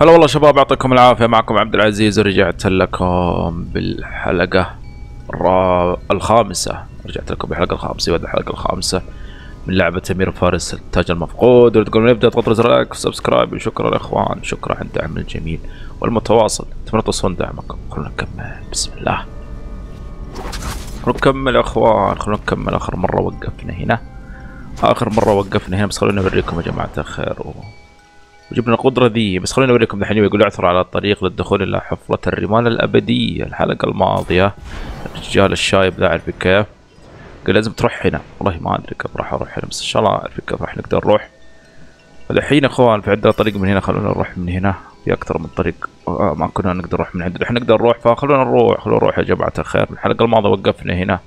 هلا والله شباب يعطيكم العافية. معكم عبد العزيز ورجعت لكم بالحلقة. الخامسة. رجعت لكم بالحلقة الخامسة. وهذه الحلقة الخامسة من لعبة أمير فارس التاج المفقود. وقبل لا نبدأ تضغطوا زر like و subscribe وشكرا يا إخوان. شكرا على الدعم الجميل والمتواصل. اتمنى تصون دعمكم. خلونا نكمل. بسم الله. خلونا نكمل يا إخوان. خلونا نكمل. آخر مرة وقفنا هنا. آخر مرة وقفنا هنا بس خلونا نوريكم يا جماعة الخير. و... وجبنا القدرة ذي. بس خلينا نوريكم الحين يقول اعثر على الطريق للدخول إلى حفرة الرمال الأبدية الحلقة الماضية. الرجال الشايب ذا عارف كيف. قال لازم تروح هنا. والله ما أدري كيف راح أروح هنا بس إن شاء الله عارف كيف راح نقدر نروح. الحين إخوان في عندنا طريق من هنا خلونا نروح من هنا. في أكثر من طريق. آه ما كنا نقدر نروح من عندنا. الحين نقدر نروح فخلونا نروح خلونا نروح يا جماعة الخير. الحلقة الماضية وقفنا هنا.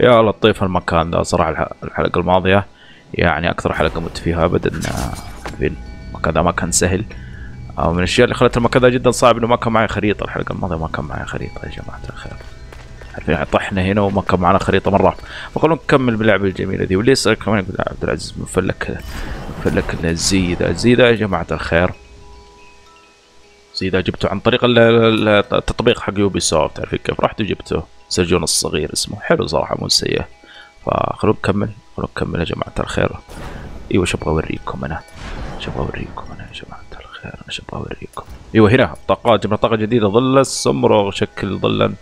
يا لطيف المكان ذا صراحة الحلقة الماضية. يعني أكثر حلقة مت فيها أبدا في المكان ذا ما كان سهل. أو من الأشياء اللي خلت المكان ذا جدا صعب إنه ما كان معي خريطة الحلقة الماضية ما كان معي خريطة يا جماعة الخير. عارفين طحنا هنا وما كان معنا خريطة مرة فخلونا نكمل باللعبة الجميلة دي واللي يسأل كمان يقول عبد العزيز مفلك مفلك الزي ذا الزي ذا يا جماعة الخير. زي ذا جبته عن طريق التطبيق حق يوبي سوفت عارفين كيف؟ رحت وجبته. سجون الصغير اسمه. حلو صراحة مو سيء. فخلونا نكمل خلونا نكمل يا جماعة الخير. إيوه إيش أبغى أوريكم أنا؟ إيش أوريكم أنا يا جماعة الخير أنا إيش أوريكم. أيوه هنا طاقات جبنا طاقة جديدة ظل السمرغ شكل ظلا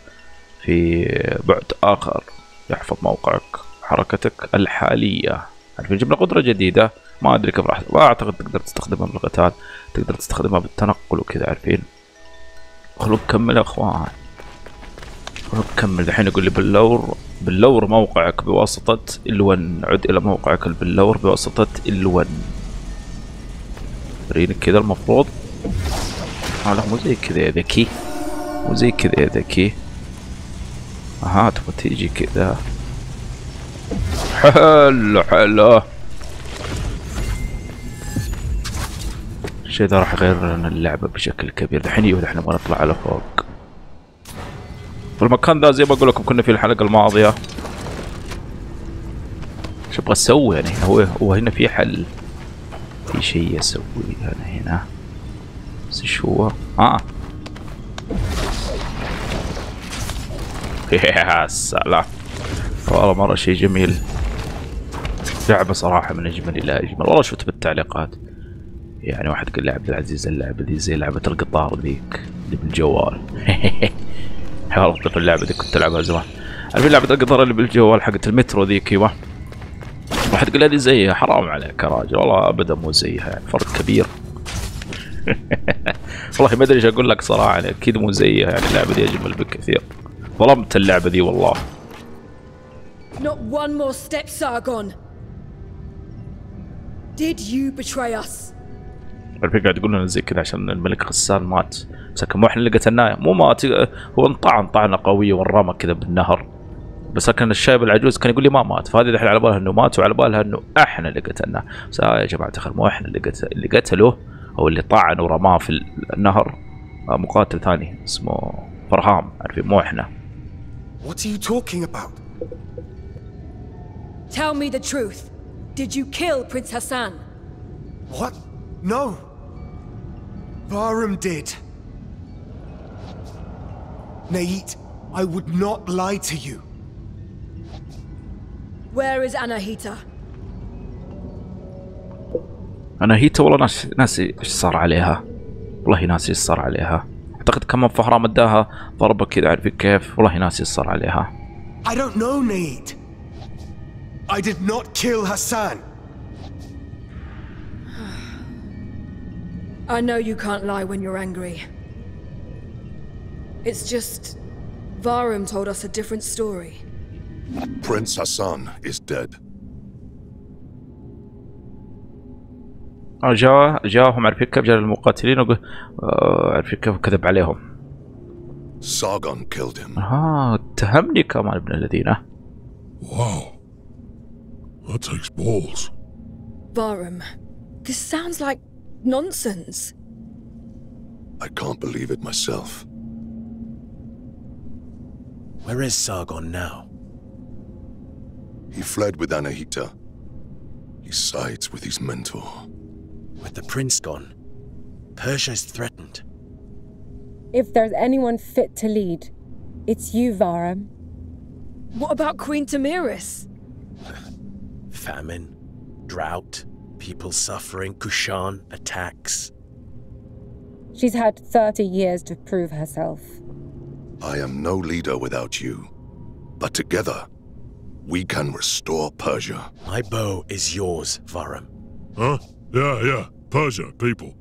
في بعد آخر. يحفظ موقعك حركتك الحالية. عارفين جبنا قدرة جديدة؟ ما أدري كيف راح ما أعتقد تقدر تستخدمها بالقتال تقدر تستخدمها بالتنقل وكذا عارفين؟ خلونا نكمل يا أخوان. خلونا نكمل الحين يقول لي باللور باللور موقعك بواسطة ال1 عد إلى موقعك باللور بواسطة ال1 وريني كذا المفروض. آه لا مو زي كذا يا ذكي. مو زي كذا يا ذكي. أها تبغى تيجي كذا حلو حلو. الشيء ذا راح يغير لنا اللعبة بشكل كبير. الحين يقول إحنا نبغى نطلع على فوق. والمكان ذا زي ما أقول لكم كنا في الحلقة الماضية. إيش أبغى أسوي يعني؟ هو هو هنا في حل. في شيء اسويه أنا هنا. بس إيش هو؟ آه. يا سلام. والله مرة شيء جميل. لعبة صراحة من أجمل إلى أجمل. والله شفت بالتعليقات. يعني واحد قال لي عبد العزيز اللعبة دي زي لعبة القطار ذيك اللي بالجوال. لطيف اللعبة دي كنت ألعبها زمان. عارفين لعبة القطار اللي بالجوال حقت المترو ذيك؟ أيوه. واحد قال لي زيها حرام عليك يا راجل. والله أبدا مو زيها يعني فرق كبير. والله ما أدري إيش أقول لك صراحة يعني أكيد مو زيها يعني اللعبة دي أجمل بكثير. ظلمت اللعبة دي والله. Not one more step, Sargon. Did you betray us? عارفين قاعد يقول لنا زي كذا عشان الملك غسان مات. بس مو إحنا اللي قتلناه مو مات هو انطعن طعنة قوية ورمى كذا بالنهر. بس لكن الشايب العجوز كان يقول لي ما مات فهذه الحين على بالها إنه مات وعلى بالها إنه إحنا اللي قتلناه بس آه يا جماعة الخير مو إحنا اللي قتل اللي قتله أو اللي طعن ورماه في النهر آه مقاتل ثاني اسمه فرهام عارفين مو إحنا What are you talking about? Tell me the truth. Did you kill Prince Hassan? What? No. Barum did. Nait, I would not lie to you. Where is Anahita? انا هيتا والله ناس ناسي ايش صار عليها والله ناسي ايش صار عليها اعتقد كمان فهرام اداها ضربه كذا عارف كيف والله ناسي ايش صار عليها I don't know, Nate. I did not kill Hassan. I know you can't lie when you're angry. It's just. Varum told us a different story. Prince Hassan is dead. آه، جاء جاهم عارفين كيف جاء المقاتلين وقال آه، عارفين كيف كذب عليهم Sargon killed him. ها اتهمني كمان ابن الذين Wow. That takes balls. Varum, this sounds like nonsense. I can't believe it myself. Where is Sargon now? He fled with Anahita. He sides with his mentor. With the prince gone? Persia is threatened. If there's anyone fit to lead, it's you, Varam. What about Queen Tamiris? Famine, drought, people suffering, Kushan attacks. She's had 30 years to prove herself. I am no leader without you. But together, we can restore Persia. My bow is yours, Varam. Huh? Yeah, yeah. Persia, people.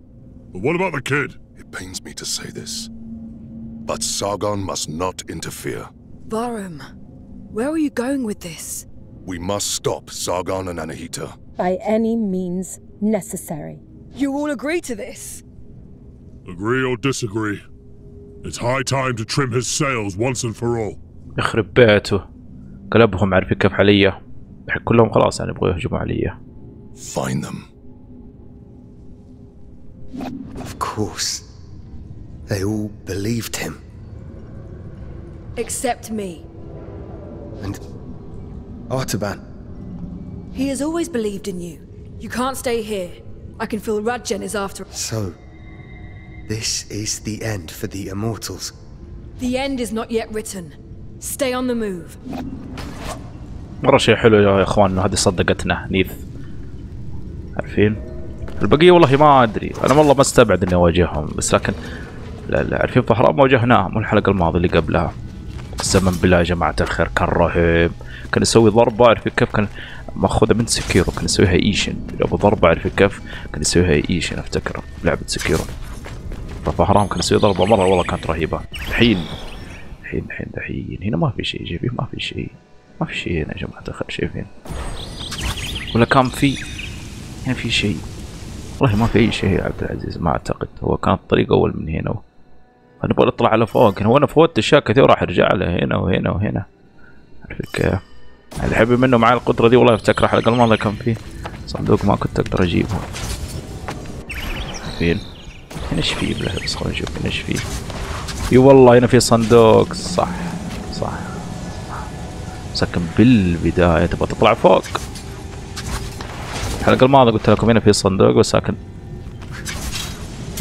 But what about the kid? It pains me to say this. But Sargon must not interfere. Varum, where are you going with this? We must stop Sargon and Anahita. By any means necessary. You all agree to this? Agree or disagree? It's high time to trim his sails once and for all. يخرب بيته قلبهم عارفين كيف علي كلهم خلاص يعني يبغوا يهجموا علي Find them. Of course. They all believed him. Except me. And Artaban. He has always believed in you. You can't stay here. I can feel Radjen is after us. So, this is the end for the immortals. The end is not yet written. Stay on the move. مرة شيء حلو يا إخوان إنه هذه صدقتنا نيث. عارفين؟ البقية والله ما أدري. أنا والله ما استبعد إني أواجههم بس لكن لا لا عارفين فهرام واجهناه مو الحلقة الماضية اللي قبلها. الزمن بالله يا جماعة الخير كان رهيب. كان يسوي ضربة عارفين كيف؟ كان ماخذها من Sekiro كان يسويها Isshin. ابو ضربة عارفين كيف؟ كان يسويها Isshin أفتكر لعبة Sekiro. فهرام كان يسوي ضربة مرة والله كانت رهيبة. الحين الحين الحين الحين هنا ما في شيء جيبي ما في شيء. ما في شيء هنا يا جماعة الخير شايفين؟ ولا كان في هنا في شيء. والله ما في أي شيء يا عبد العزيز ما أعتقد. هو كان الطريق أول من هنا أنا نبغى نطلع على فوق. هو أنا فوتت أشياء كثير راح أرجع له هنا وهنا وهنا. عارف كيف اللي حبي منه معي القدرة دي والله افتكر الحلقة الماضية كان فيه. صندوق ما كنت أقدر أجيبه. فين هنا إيش فيه بالله بس خلينا نشوف هنا إيش فيه إي والله هنا في صندوق. صح صح سكن بالبداية تبغى تطلع فوق. الحلقة الماضية قلت لكم هنا في صندوق بس لكن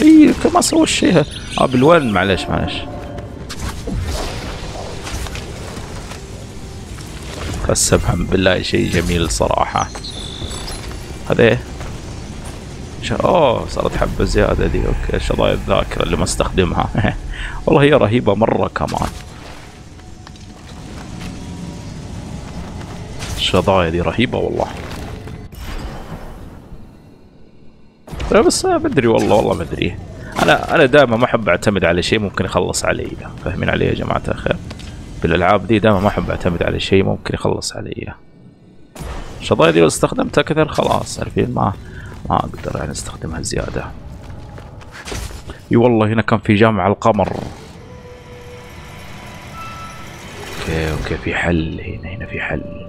إي ما سوى الشيء آه بالون معلش معلش قسم بالله شيء جميل صراحة. هذا إيه؟ أوه صارت حبة زيادة دي. أوكي شظايا الذاكرة اللي ما استخدمها. والله هي رهيبة مرة كمان. الشظايا دي رهيبة والله. لا بس بدري والله والله ما ادري أنا أنا دائما ما أحب أعتمد على شيء ممكن يخلص علي. فاهمين علي يا جماعة الخير؟ بالألعاب دي دائما ما أحب أعتمد على شيء ممكن يخلص علي. الشظايا دي لو استخدمتها كثر خلاص عارفين؟ ما ما أقدر يعني أستخدمها زيادة. إي والله هنا كان في جامع القمر. okay okay في حل. هنا هنا في حل.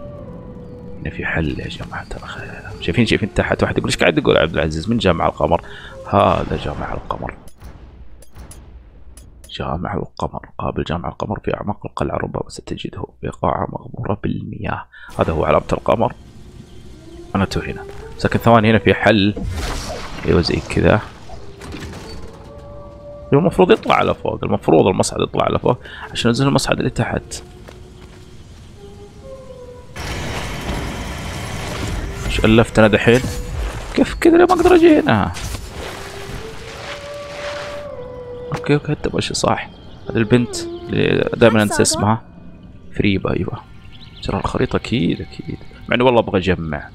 هنا في حل يا جماعة الخير. شايفين شايفين تحت واحد يقول إيش قاعد يقول عبد العزيز؟ من جامع القمر؟ هذا جامع القمر. جامع القمر. قابل جامع القمر في أعماق القلعة ربما ستجده في قاعة مغمورة بالمياه. هذا هو علامة القمر. أنا تو هنا. لكن ثواني هنا في حل. أيوة زي كذا. المفروض يطلع على فوق المفروض المصعد يطلع على فوق عشان ينزل المصعد اللي تحت. إيش ألفت أنا دحين؟ كيف كذا ما أقدر أجي هنا okay okay انت ماشي صح هذه البنت اللي دائما انسى اسمها. فريبا أيوه. ترى الخريطة أكيد أكيد مع والله أبغى أجمع.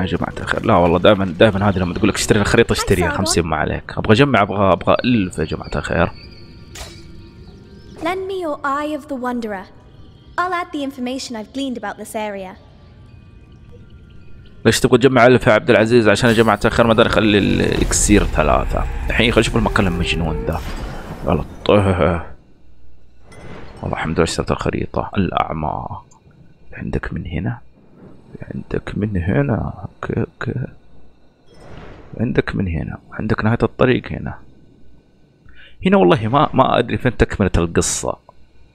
يا جماعة الخير. لا والله دائما دائما هذه لما تقول لك اشتري الخريطة اشتريها 50 ما عليك. أبغى أجمع أبغى أبغى ألف يا جماعة الخير. Lend me your Eye of the Wanderer. I'll add the information I've gleaned about this area. ليش تبغى تجمع ألف يا عبد العزيز؟ عشان يا جماعة الخير ما داري اخلي الإكسير ثلاثة. الحين خلينا نشوف المكان المجنون ذا غلط والله الحمد لله اشتريت الخريطة الأعماق عندك من هنا؟ عندك من هنا okay okay عندك من هنا عندك نهاية الطريق هنا. هنا والله ما ما أدري فين تكملة القصة.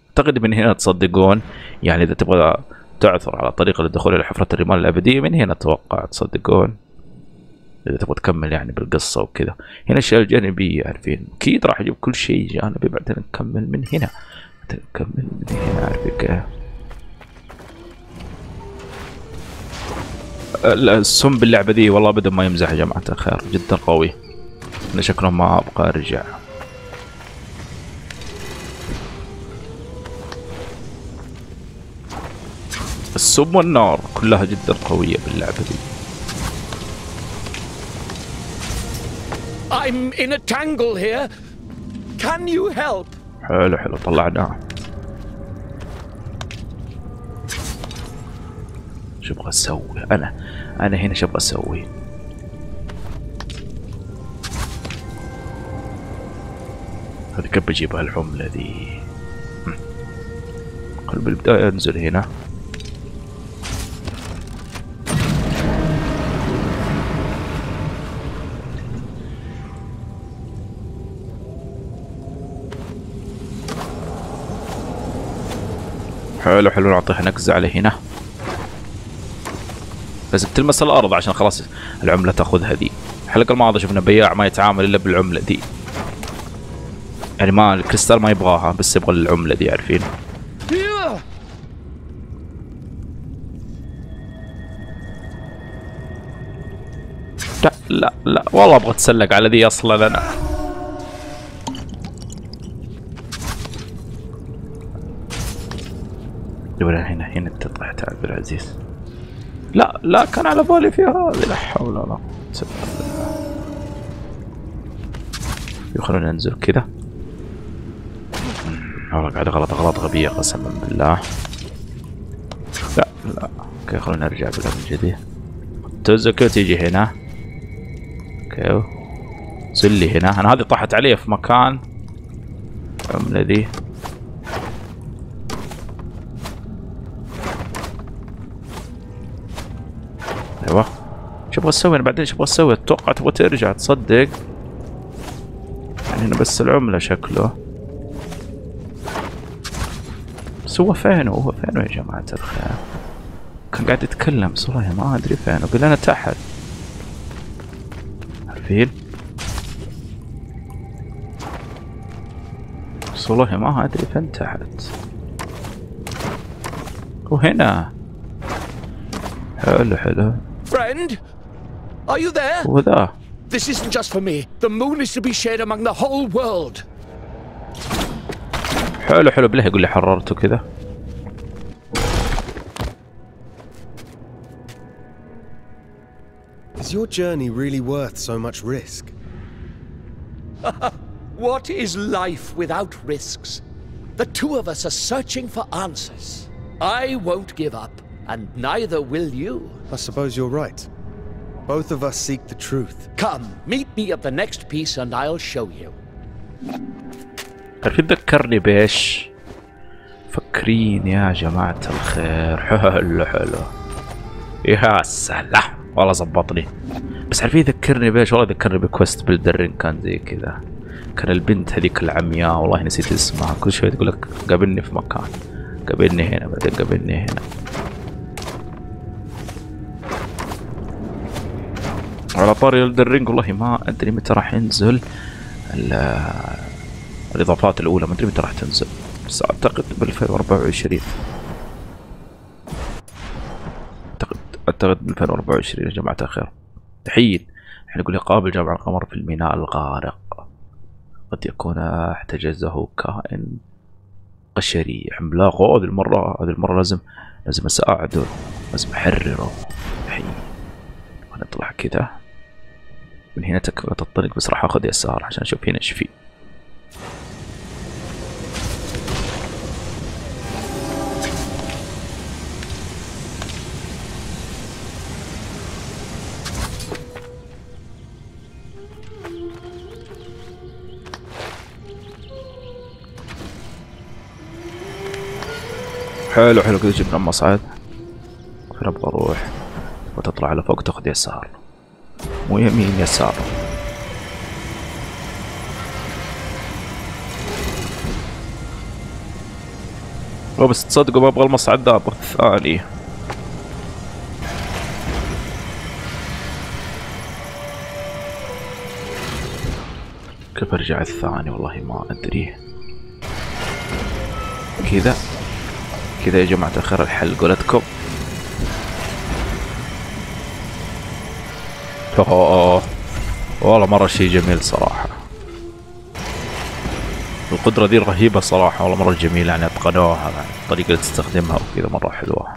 أعتقد من هنا تصدقون يعني إذا تبغى تعثر على طريق للدخول إلى حفرة الرمال الأبدية من هنا أتوقع تصدقون. إذا تبغى تكمل يعني بالقصة وكذا. هنا الاشياء الجانبية عارفين. أكيد راح أجيب كل شيء جانبي بعدين نكمل من هنا. بعدين نكمل من هنا عارفين كيف؟ السم باللعبة دي والله ابدا ما يمزح يا جماعة الخير جدا قوي أنا شكله ما أبغى ارجع السم والنار كلها جدا قوية باللعبة دي I'm in a tangle here. Can you help? حلو حلو طلعناه شو أبغى أسوي؟ أنا أنا هنا شو أبغى أسوي. هذه كيف بجيبها العملة ذي. خل بالبداية انزل هنا. حلو حلو نعطيها نقزة على هنا. لازم تلمس الأرض عشان خلاص العملة تأخذها ذي الحلقة الماضية شفنا بياع ما يتعامل إلا بالعملة ذي يعني ما الكريستال ما يبغاها بس يبغى العملة ذي عارفين؟ لا لا لا والله أبغى أتسلق على ذي أصلا أنا. ولا هنا هنا انت طلعت عبد العزيز لا لا كان على بالي في هذه. لا حول ولا قوة. إلا بالله يخلونا ننزل كذا والله قاعد غلط غلط غبية قسما بالله. لا لا. أوكي خلونا نرجع بلا من جديد. تزكي وتيجي هنا. أوكي. زل لي هنا. أنا هذه طاحت علي في مكان. العملة ذي أيوه. شو أبغى أسوي؟ أنا بعدين شو أبغى أسوي؟ أتوقع تبغى ترجع تصدق. يعني هنا بس العملة شكله. بس هو فين هو؟ فين يا جماعة الخير؟ كان قاعد يتكلم بس ما أدري فين. قال أنا تحت. عارفين بس والله ما أدري فين تحت. وهنا حلو حلو. Friend? Are you there? هو ذا This isn't just for me. The moon is to be shared among the whole world. حلو حلو بالله يقول لي حررته كذا Is your journey really worth so much risk? What is life without risks? The two of us are searching for answers. I won't give up, And neither will you. I suppose you're right. Both of us seek the truth. Come, meet me at the next piece and I'll show you. عارفين ذكرني بإيش؟ فكرين يا جماعة الخير حلو حلو يا سلام والله زبطني بس عارفين يذكرني بإيش؟ والله يذكرني بكوست بلدرين كان زي كذا كان البنت هذيك العمياء والله نسيت اسمها كل شوي تقول لك قابلني في مكان قابلني هنا بعدين قابلني هنا على طاري الدرينج والله ما أدري متى راح ينزل. ال- الإضافات الأولى ما أدري متى راح تنزل. بس أعتقد ب 2024 اعتقد أعتقد ب 2024 يا جماعة الخير. تحيين إحنا نقول يقابل جامع القمر في الميناء الغارق. قد يكون احتجزه كائن قشري. عملاق. هذه المرة هذه المرة لازم لازم أساعده. لازم أحرره. تحيين ونطلع كذا. من هنا تكملة الطريق بس راح آخذ يسار عشان أشوف هنا إيش فيه حلو حلو كذا جبنا المصعد فين أبغى أروح وتطلع على فوق تاخذ يسار. مو يمين يسار. أوه، بس تصدقوا ما أبغى ذا أبغى الثاني كيف ارجع الثاني والله ما أدري. كذا. كذا يا جماعة الخير الحل قولتكم أوه والله مرة شيء جميل صراحة. القدرة دي رهيبة صراحة والله مرة جميلة يعني أتقنوها يعني الطريقة اللي تستخدمها وكذا مرة حلوة.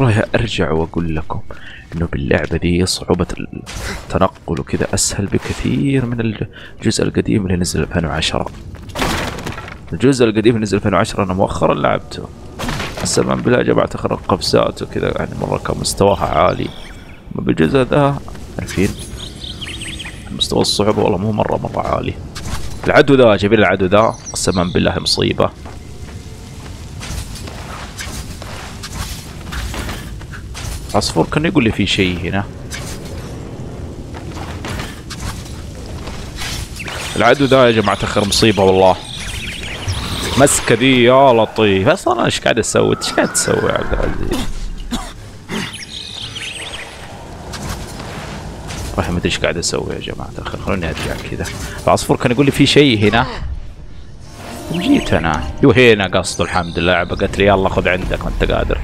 والله أرجع وأقول لكم إنه باللعبة دي صعوبة التنقل وكذا أسهل بكثير من الجزء القديم اللي نزل 2010 الجزء القديم اللي نزل 2010 أنا مؤخرا لعبته. قسما بالله يا جماعة أخر القفزات وكذا يعني مرة كان مستواها عالي. بالجزء ذا عارفين مستوى الصعوبة والله مو مرة مرة عالي. العدو ذا جايبين العدو ذا. قسما بالله مصيبة. عصفور كان يقول لي في شيء هنا. العدو ذا يا جماعة أخر مصيبة والله. مسكة ذي يا لطيف. أصلا إيش قاعد أسوي؟ إيش قاعد تسوي يا عبد العزيز؟ والله ما أدري إيش قاعد أسوي يا جماعة. الخير خلوني أرجع كذا. العصفور كان يقول لي في شيء هنا. وجيت أنا. وهنا قصده الحمد لله. لعبة قالت لي يلا خذ عندك ما أنت قادر.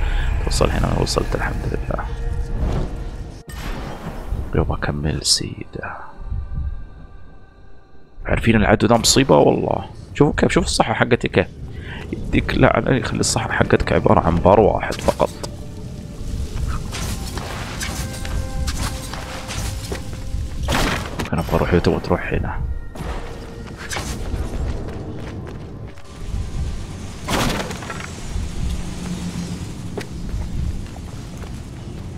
توصل هنا وصلت الحمد لله. يوم اكمل سيدة. عارفين العدو ذا مصيبة؟ والله. شوفوا كيف شوفوا الصحة حقتي كيف يديك لا يخلي الصحة حقتك عبارة عن بار واحد فقط. أنا أبغى أروح تبغى تروح هنا.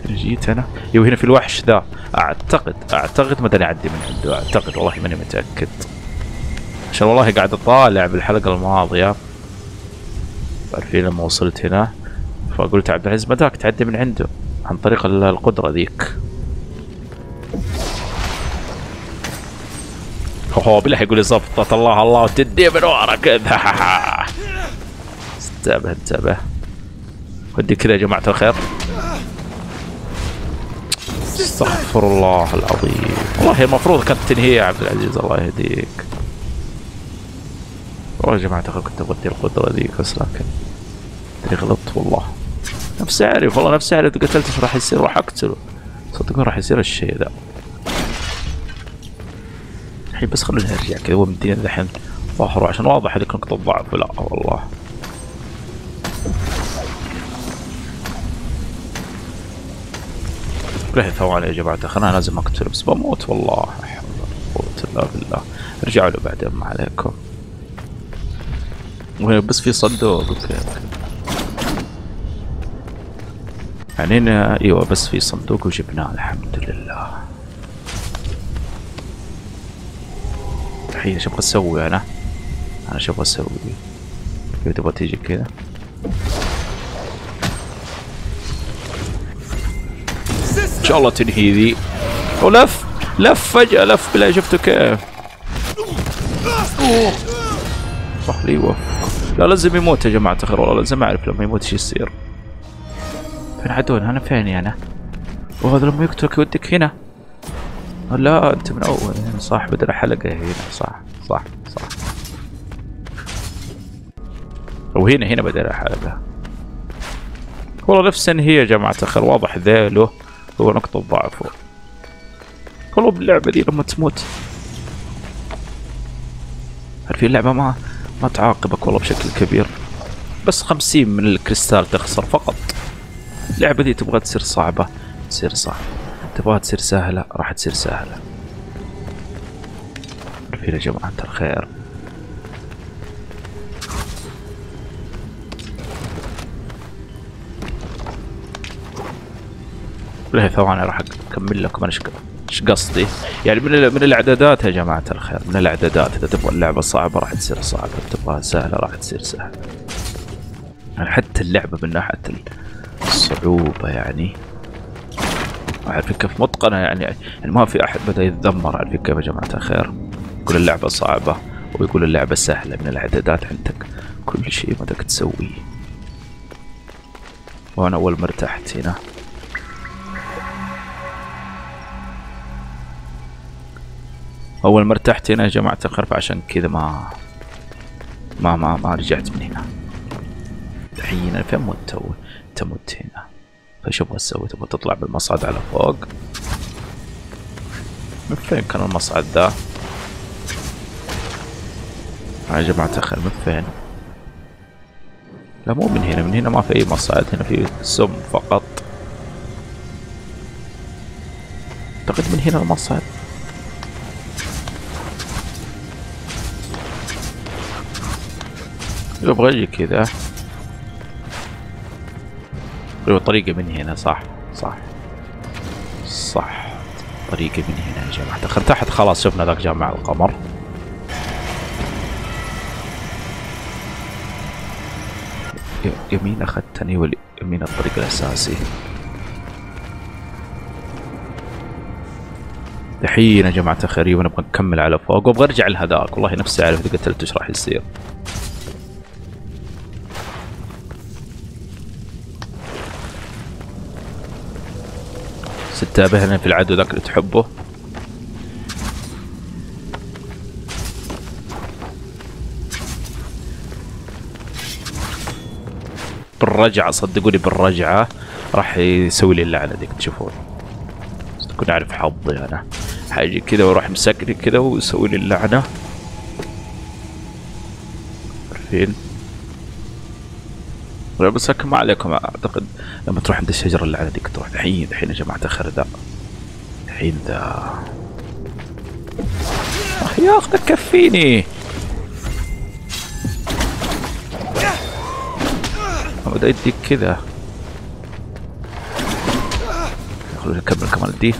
جيت أنا أيوه هنا في الوحش ذا. اعتقد أعتقد ما ادري اعدي من عنده. أعتقد والله ماني متأكد. عشان والله قاعد أطالع بالحلقة الماضية. عارفين لما وصلت هنا. فقلت عبد العزيز مداك تعدي من عنده. عن طريق القدرة ذيك. بالله يقول لي زبطت الله الله وتدي من ورا كذا انتبه انتبه. ودي كذا يا جماعة الخير. استغفر الله العظيم. والله المفروض كانت تنهي يا عبد العزيز الله يهديك. والله يا جماعة الخير كنت أبغى القدرة ذيك بس لكن غلطت والله. نفسي أعرف والله نفسي أعرف قتلت إيش راح يصير راح أقتله. صدقني راح يصير الشيء ذا. الحين بس خلونا نرجع كذا هو مدينا الحين ظهره عشان واضح هذيك نقطة ضعف لا والله. له ثواني يا جماعة. خلنا لازم اقتل بس بموت والله. قوة الا بالله. ارجعوا له بعدين ما عليكم. بس في صندوق أوكي يعني إيوه بس في صندوق وجبناه الحمد لله. الحين إيش أبغى أسوي أنا؟ أنا إيش أبغى أسوي؟ كيف تبغى تيجي كذا؟ إن شاء الله تنهي ذي. ولف لف فجأة لف بلا شفتوا كيف؟ صح لي وف. لا لازم يموت يا جماعة الخير والله لازم أعرف لما يموت إيش يصير. فين عدون أنا فيني أنا؟ وهذا لما يقتلك يوديك هنا. لا أنت من أول. هنا صح بدل حلقة هنا. صح صح صح. وهنا هنا بدل حلقة والله نفس هي يا جماعة الخير. واضح ذيله هو نقطة ضعفه. والله باللعبة دي لما تموت. عارفين اللعبة ما ما تعاقبك والله بشكل كبير. بس خمسين من الكريستال تخسر فقط. اللعبة دي تبغى تصير صعبة تصير صعبة. تبغى تصير سهلة راح تصير سهلة. عارفين يا جماعة الخير. له ثواني راح أكمل لكم أنا إيش قصدي. يعني من من الإعدادات يا جماعة الخير. من الإعدادات إذا تبغى اللعبة صعبة راح تصير صعبة. تبغاها سهلة راح تصير سهلة. يعني حتى اللعبة من ناحية الصعوبة يعني. عارفين كيف متقنة يعني. يعني ما في أحد بدا يتذمر عارفين كيف يا جماعة الخير. يقول اللعبة صعبة ويقول اللعبة سهلة من الإعدادات عندك. كل شيء بدك تسويه. وأنا أول ما ارتحت هنا. أول ما ارتحت هنا يا جماعة الخير فعشان كذا ما ما ما ما رجعت من هنا. الحين فين مت تو مت هنا. فايش أبغى أسوي تبغى تطلع بالمصعد على فوق. من فين كان المصعد ذا؟ يا جماعة الخير من فين؟ لا مو من هنا. من هنا ما في أي مصعد هنا في سم فقط. أعتقد من هنا المصعد. يبغى يجي كذا. أيوه طريقة من هنا صح صح صح. طريقة من هنا يا جماعة. دخل تحت خلاص شفنا ذاك جامع القمر. يمين أخذتني ولا يمين الطريق الأساسي. الحين يا جماعة الخير ونبغى نكمل على فوق. وابغى ارجع لهذاك. والله نفسي أعرف إذا قتلت إيش راح يصير. ستة هنا في العدو ذاك اللي تحبه. بالرجعة صدقوني بالرجعة راح يسوي لي اللعنة ديك تشوفون تكون أعرف حظي أنا. حاجي كذا وراح مسكني كذا ويسوي لي اللعنة. عارفين بس ما عليكم. أعتقد لما تروح عند الشجرة اللي على ديك تروح الحين الحين يا جماعة الخير ذا الحين ذا اخ يا اخ تكفيني بدأ يديك كذا. خلونا نكمل كمان دي.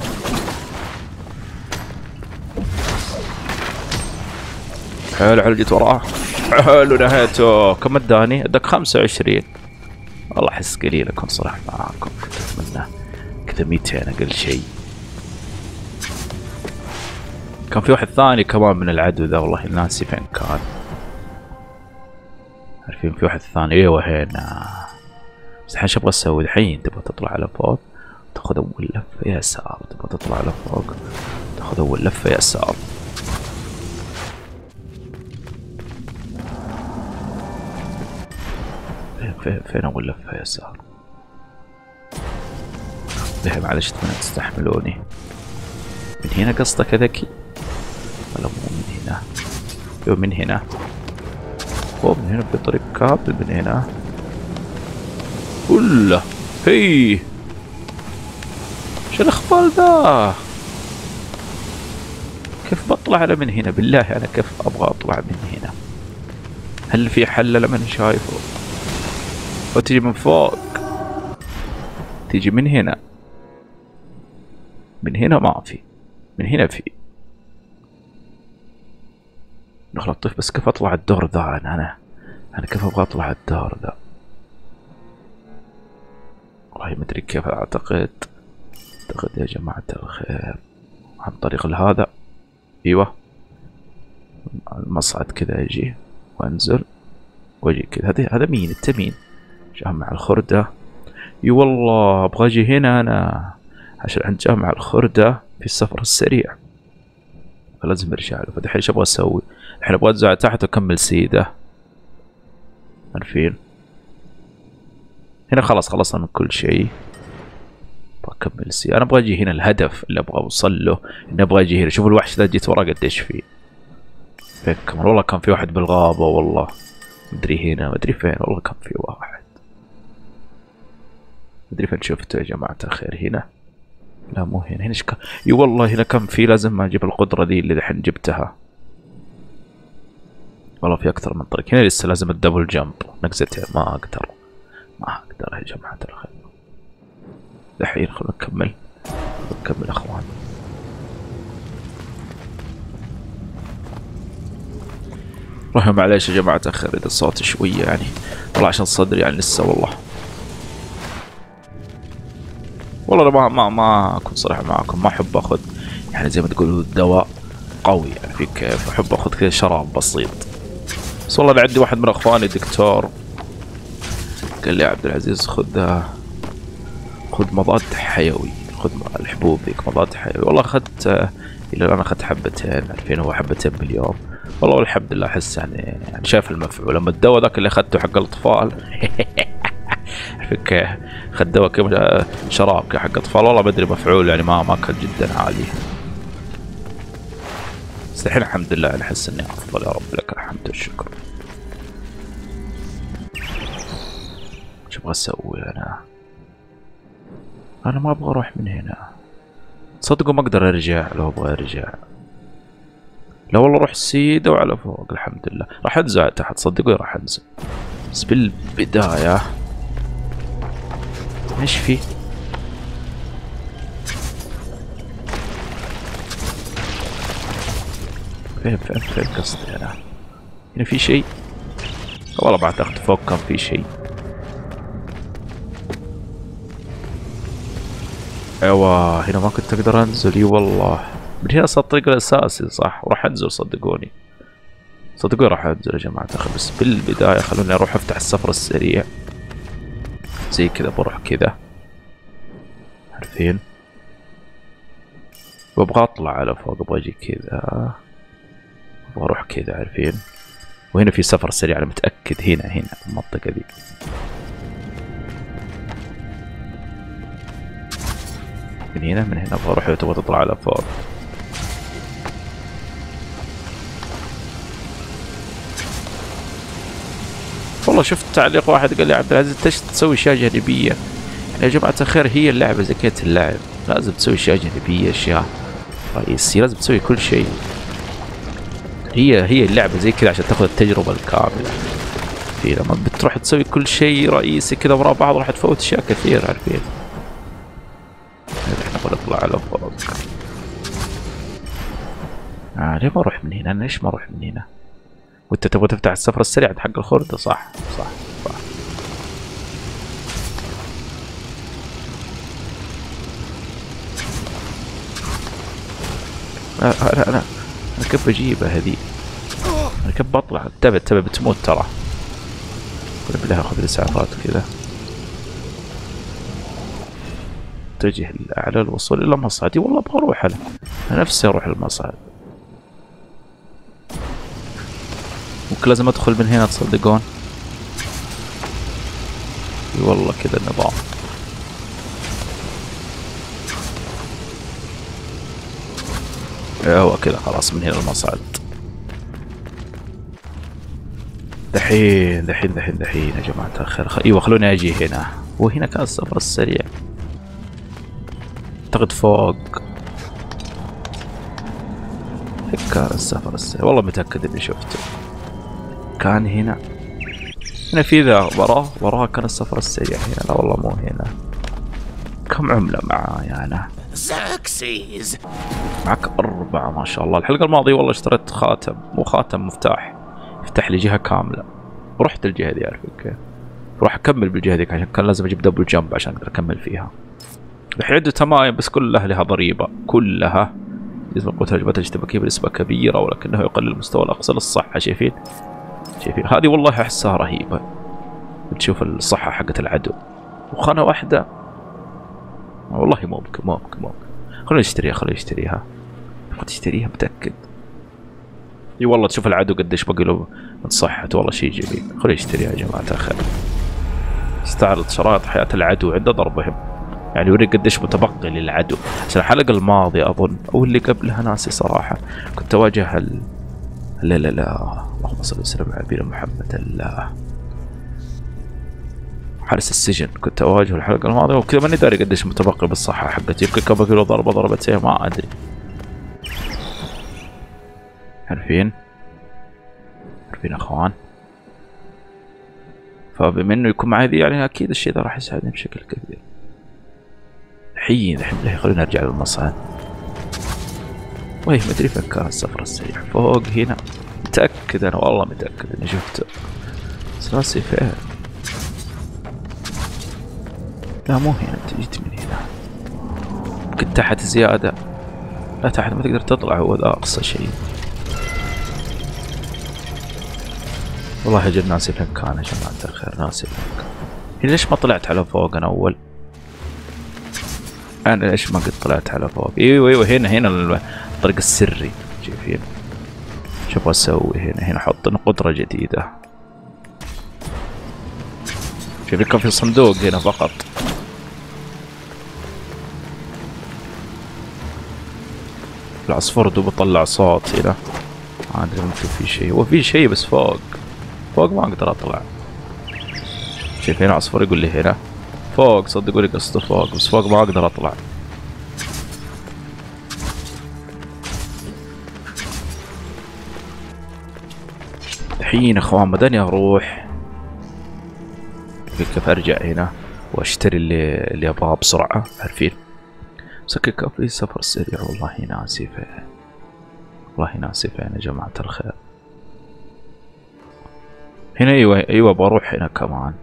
حلو حلو جيت وراه حلو نهيته. كم اداني؟ اداك 25 والله أحس قليل أكون صراحة معاكم. كنت أتمنى كذا 200 أقل شيء. كان في واحد ثاني كمان من العدو ذا والله ناسي فين كان. عارفين في واحد ثاني. أيوه هنا بس الحين شو أبغى أسوي؟ الحين تبغى تطلع على فوق؟ تاخذ أول لفة. يسار تبغى تطلع على فوق؟ تاخذ أول لفة. يسار فين فين اول لفة يسار؟ ليه معلش اتمنى تستحملوني. من هنا قصدك ذكي ولا مو من هنا. أيوه من هنا. هو من هنا في طريق كابل من هنا. ولا هي. شو الأخبار ذا؟ كيف بطلع على من هنا؟ بالله أنا كيف أبغى أطلع من هنا؟ هل في حل؟ لما أنا شايفه؟ وتجي من فوق. تيجي من هنا. من هنا ما في. من هنا في. دخل الطيف بس كيف أطلع الدور ذا؟ أنا أنا أنا كيف أبغى أطلع الدور ذا؟ والله ما أدري كيف اعتقد أعتقد يا جماعة الخير. عن طريق هذا. أيوه. المصعد كذا أجي وأنزل. وأجي كذا. هذا هذا مين؟ أنت مين؟ جامع الخردة. اي والله أبغى أجي هنا أنا عشان عند جامع الخردة في السفر السريع. فلازم أرجع له. فدحين إيش أبغى أسوي؟ الحين أبغى انزل تحت وأكمل سيدة. عارفين؟ هنا خلاص خلصنا من كل شيء. بكمل سيدة. أنا أبغى أجي هنا الهدف اللي أبغى أوصل له. إني أبغى أجي هنا. شوف الوحش ذا جيت وراه قديش فيه. فين كمان والله كان في واحد بالغابة والله. مدري هنا مدري فين. والله كان في واحد. مدري فين شفته يا جماعة الخير هنا؟ لا مو هنا هنا شكا. إي والله هنا كم في لازم ما أجيب القدرة ذي اللي الحين جبتها. والله في أكثر من طريق. هنا لسه لازم الدبل جمب. نقزتين ما أقدر. ما أقدر يا جماعة الخير. الحين خلونا نكمل. نكمل أخوان. والله معليش يا جماعة تأخر إذا الصوت شوية يعني. والله عشان صدري يعني لسه والله. والله أنا ما ما ما أكون صريح معاكم ما أحب أخذ يعني زي ما تقولوا الدواء قوي يعني في كيف أحب أخذ كذا شراب بسيط. بس والله أنا عندي واحد من إخواني دكتور قال لي عبد العزيز خذ خذ مضاد حيوي خذ الحبوب ذيك مضاد حيوي. والله أخذت إلى الآن أخذت حبتين عارفين هو حبتين باليوم. والله الحمد لله أحس يعني يعني شايف المفعول. أما الدواء ذاك اللي أخذته حق الأطفال فيك اخذ دواء كذا شراب حق اطفال والله ما أدري مفعول يعني ما ما كان جدا عالي بس الحين الحمد لله أنا أحس إني أفضل يا رب لك الحمد والشكر. شو أبغى أسوي أنا؟ أنا ما أبغى أروح من هنا. تصدقوا ما أقدر أرجع. لو أبغى أرجع. لا والله روح سيده وعلى فوق. الحمد لله. راح أنزل تحت. صدقوا راح أنزل. بس بالبداية إيش في؟ فين فين فين قصدي أنا؟ هنا في شيء؟ والله اخذ فوق كان في شيء. أيوه هنا ما كنت أقدر أنزل. إي والله. من هنا صار الطريق الاساسي صح. وراح أنزل صدقوني. صدقوني راح أنزل يا جماعة. أخي بس بالبداية خلوني أروح أفتح السفر السريع. زي كذا بروح كذا. عارفين وابغى أطلع على فوق أبغى أجي كذا. أبغى أروح كذا عارفين وهنا في سفر سريع أنا متأكد. هنا هنا المنطقة ذي من هنا من هنا أبغى أروح. تبغى تطلع على فوق. والله شفت تعليق واحد قال لي عبد العزيز ليش تسوي أشياء جانبية؟ يعني يا جماعة الخير هي اللعبة زكاة اللعب لازم تسوي أشياء جانبية أشياء رئيسية لازم تسوي كل شيء. هي هي اللعبة زي كذا عشان تاخذ التجربة الكاملة. في لما بتروح تسوي كل شيء رئيسي كذا ورا بعض راح تفوت أشياء كثير عارفين؟ إحنا بنطلع على فوق آه ليه ما أروح من هنا؟ أنا ليش ما أروح من هنا؟ وانت تبغى تفتح السفر السريع حق الخردة صح. صح صح. لا لا لا أنا كيف بجيبها هذي؟ أنا كيف بطلع؟ انتبه انتبه بتموت ترى. بالله اخذ الإسعافات كذا اتجه الأعلى الوصول إلى مصعدي والله أبغى أروح أنا نفسي أروح المصعد. ممكن لازم أدخل من هنا تصدقون. والله كذا النظام هو كذا خلاص من هنا المصعد. دحين دحين دحين دحين يا جماعة الخير. إيوه خلوني أجي هنا. وهنا كان السفر السريع. أعتقد فوق. كان السفر السريع. والله متأكد إني شفته. كان هنا. هنا في ذا وراه وراه كان السفر السريع هنا. لا والله مو هنا. كم عملة معاي أنا؟ Xerxes معك أربعة ما شاء الله. الحلقة الماضية والله اشتريت خاتم مو خاتم مفتاح. يفتح لي جهة كاملة. ورحت الجهة دي عارف كيف بروح أكمل بالجهة ديك عشان كان لازم أجيب double jump عشان أقدر أكمل فيها. الحين عنده تمايم بس كلها لها ضريبة. كلها. جسم القوة هجمة تجتمع بنسبة كبيرة ولكنه يقلل المستوى الأقصى للصحة. شايفين؟ شايفين هذه والله أحسها رهيبة. تشوف الصحة حقت العدو. وخانة واحدة. والله ممكن ممكن ممكن خلينا نشتريها خلينا نشتريها. تبغى تشتريها متأكد. إي والله تشوف العدو قديش باقي له من صحته والله شيء جميل. خلينا نشتريها يا جماعة الخير استعرض شرائط حياة العدو عند ضربهم. يعني يوريك قديش متبقي للعدو. عشان الحلقة الماضية أظن أو اللي قبلها ناسي صراحة كنت أواجه ال... لا لا لا. اللهم صل وسلم على نبينا محمد. الله حارس السجن. كنت اواجهه الحلقة الماضية وكذا ماني داري قديش متبقي بالصحة حقتي. يمكن كم كيلو ضربة ضربتين ما أدري. عارفين؟ عارفين أخوان؟ فبما إنه يكون معي ذي يعني أكيد الشيء ذا راح يساعدني بشكل كبير. الحين الحين خلينا نرجع للمصعد. ادري فين كان السفر السريع. فوق هنا. متأكد أنا؟ والله متأكد إني شفته. بس راسي فين لا مو هنا. أنت جيت من هنا. يمكن تحت زيادة. لا تحت ما تقدر تطلع. هو ذا أقصى شيء. والله أجل ناسي فين كان يا جماعة الخير. ناسي فين كان هنا ليش ما طلعت على فوق أنا أول؟ أنا ليش ما قد طلعت على فوق؟ إيوه إيوه هنا هنا الطريق السري. شايفين شوف أسوي هنا. هنا أحط قدرة جديدة. شايفين كان في صندوق هنا فقط. العصفور دوب طلع صوت هنا. ما أدري ممكن في شيء. هو في شيء بس فوق. فوق ما أقدر أطلع. شايفين عصفور يقول لي هنا. فوق صدقوا لي قصده فوق بس فوق ما أقدر أطلع. الحين اخوان بداني أروح كيف ارجع هنا واشتري اللي اللي ابغاه بسرعة؟ عارفين؟ سكك في سفر سريع. والله ناسي فين والله ناسي فين يا جماعة الخير. هنا أيوه أيوه بروح هنا كمان.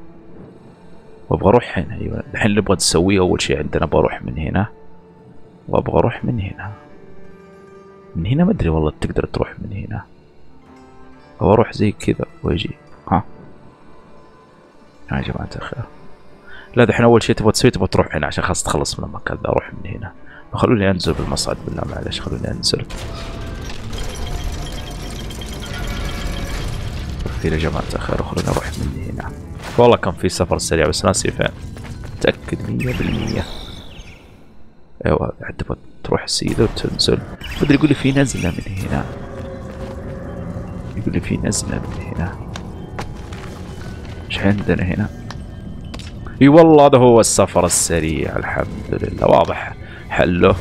وابغى أروح هنا أيوه. الحين اللي نبغى نسويه أول شيء عندنا بروح من هنا. وأبغى أروح من هنا. من هنا ما أدري والله تقدر تروح من هنا. أو أروح زي كذا وأجي. ها. يا جماعة الخير. لا دحين أول شيء تبغى تسوي تبغى تروح هنا عشان خلاص تخلص من المكان ذا أروح من هنا. خلوني أنزل بالمصعد بالله معلش خلوني أنزل. يا جماعة الخير خلوني أروح من هنا. والله كان في سفر سريع بس ناسي فين. متأكد مية بالمية. أيوه تبغى تروح سيدة وتنزل. بدري يقول لي في نزلة من هنا. يقول لي في نزلة من هنا. إيش عندنا هنا؟ إي والله هذا هو السفر السريع الحمد لله. واضح. حله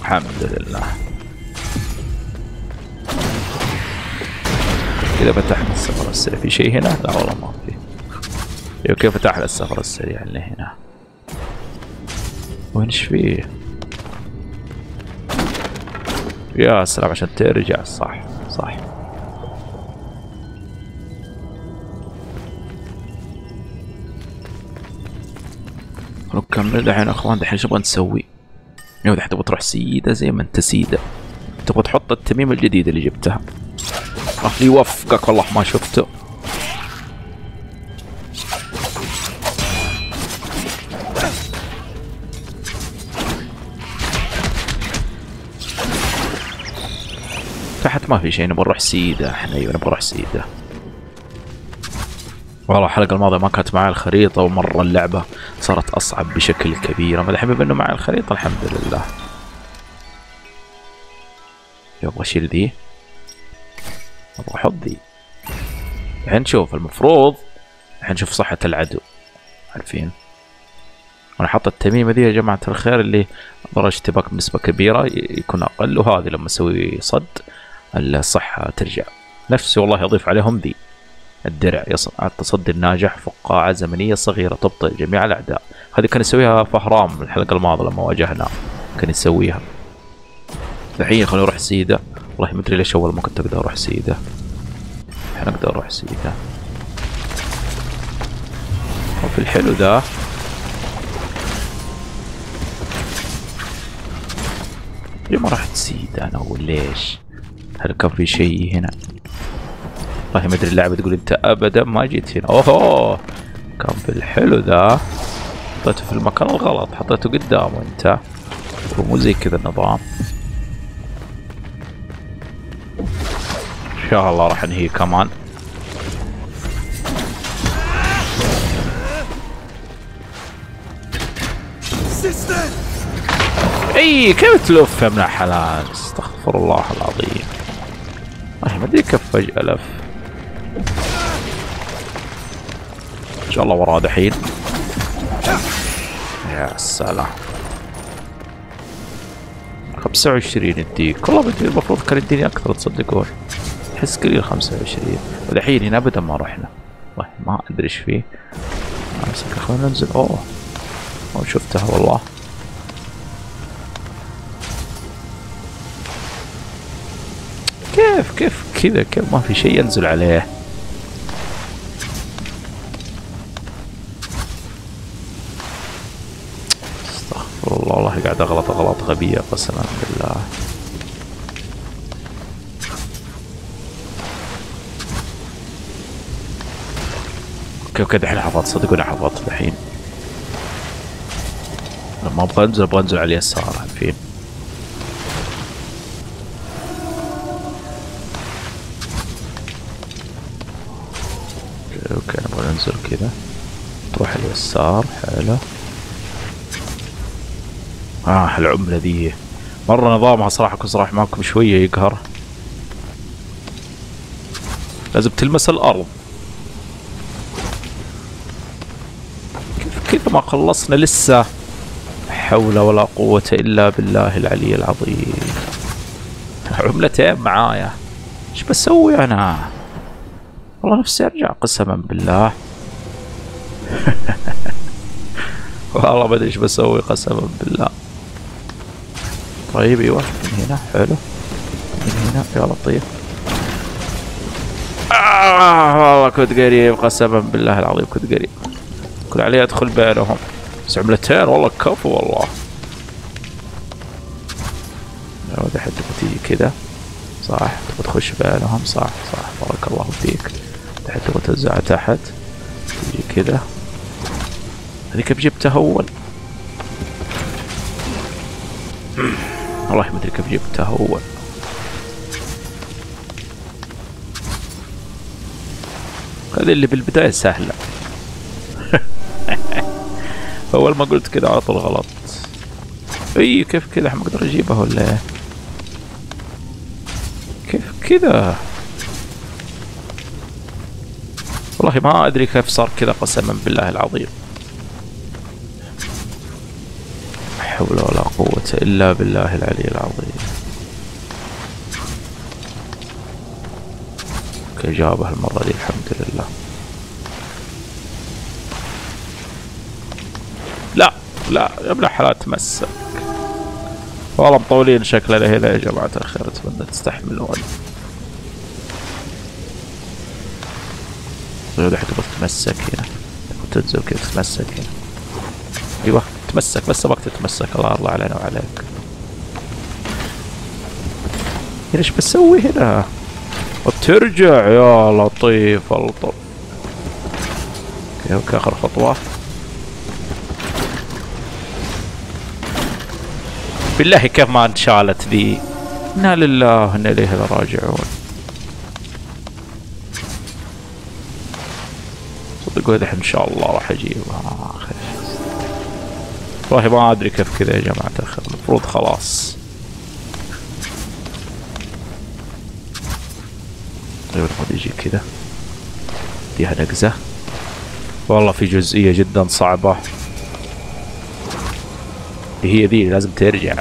الحمد لله. كذا فتحنا السفر السريع في شيء هنا؟ لا والله ما في. إيوه كيف فتحنا السفر السريع اللي هنا؟ وين إيش فيه؟ يا سلام عشان ترجع. صح صح. نكمل دحين إخوان دحين شو نبغى نسوي؟ أيوه دحين تبغى تروح سيدة زي ما أنت سيدة. تبغى تحط التميمة الجديدة اللي جبتها. الله يوفقك والله ما شفته. تحت ما في شيء نبغى نروح سيدة إحنا. أيوه نبغى نروح سيدة والله الحلقة الماضية ما كانت معي الخريطة ومرة اللعبة صارت أصعب بشكل كبير. أما الحين إنه معي الخريطة الحمد لله. يبغى أشيل ذي. أبغى أحط ذي. الحين نشوف المفروض الحين نشوف صحة العدو. عارفين؟ وأنا حاط التميمة ذي يا جماعة الخير اللي درجة اشتباك بنسبة كبيرة يكون أقل. وهذه لما أسوي صد الصحة ترجع. نفسي والله أضيف عليهم ذي. الدرع يصنع التصدي الناجح فقاعة زمنية صغيرة تبطئ جميع الأعداء. هذه كان يسويها فهرام الحلقة الماضية لما واجهنا. كان يسويها. الحين خليني أروح سيدة. والله ما أدري ليش أول ما كنت أقدر أروح سيدة. الحين أقدر أروح سيدة. وفي الحلو ذا. ليه ما رحت سيدة أنا؟ أقول ليش؟ هل كان في شيء هنا. والله ما أدري اللعبه تقول أنت ابدا ما جيت هنا. اوه كان في الحلو ذا. حطيته في المكان الغلط. حطيته قدامه انت مو زي كذا النظام. إن شاء الله راح أنهي كمان. إي كيف تلف يا ابن الحلال؟ استغفر الله العظيم. ما ادري كيف فجأة لف إن شاء الله وراه دحين. يا سلام. خمسة وعشرين يديك والله بدي المفروض كان يديني أكثر تصدقون أحس قليل خمسة وعشرين. ودحين هنا أبدا ما رحنا. ما أدري إيش فيه. امسك خلينا ننزل. أوه. ما شفتها والله. كيف كيف كذا؟ كيف ما في شيء ينزل عليه. استغفر والله والله قاعد اغلط غلط غبية قسما بالله okay okay دحين حفظت؟ صدقوني حفظت دحين؟ لما أبغى أنزل أبغى أنزل على اليسار عارفين كذا تروح اليسار حلو. آه العملة ذي مرة نظامها صراحة أكون صراحة معكم شوية يقهر. لازم تلمس الأرض. كيف كذا ما خلصنا لسه؟ حول ولا قوة إلا بالله العلي العظيم. عملتين معايا. إيش بسوي أنا؟ والله نفسي أرجع قسما بالله. والله ما أدري إيش بسوي قسما بالله. طيب أيوه من هنا حلو. من هنا يا لطيف آه والله كنت قريب قسما بالله العظيم كنت قريب. كل علي أدخل بينهم. بس عملتين والله كفو والله. دحين تبغى تيجي كذا صح تبغى تخش بينهم؟ صح صح. بارك الله فيك. دحين تبغى توزع تحت. تيجي كذا هذيك بجبتها اول والله ما أدري كيف جبتها اول هذه اللي بالبداية سهلة. أول ما قلت كذا على طول غلط. إي كيف كذا ما أقدر أجيبها ولا؟ كيف كذا والله ما أدري كيف صار كذا قسما بالله العظيم. حول ولا قوة إلا بالله العلي العظيم. جابها المرة دي الحمد لله. لا لا يا ابن الحلال تمسك. والله مطولين شكلنا هنا يا جماعة الخير أتمنى تستحملون. تبغى تتمسك هنا. تنزل كذا تتمسك هنا. أيوه. تمسك بس ابغاك تتمسك الله الله علينا وعليك. إيش بسوي هنا. وبترجع يا لطيف الطف أوكي آخر خطوة. بالله كيف ما انشالت ذي إنا لله أنا إليه راجعون. صدقوا إن شاء الله راح أجيبها. والله ما أدري كيف كذا يا جماعة الخير. المفروض خلاص. طيب المفروض يجي كذا. فيها نقزة. والله في جزئية جدا صعبة. هي ذي لازم ترجع.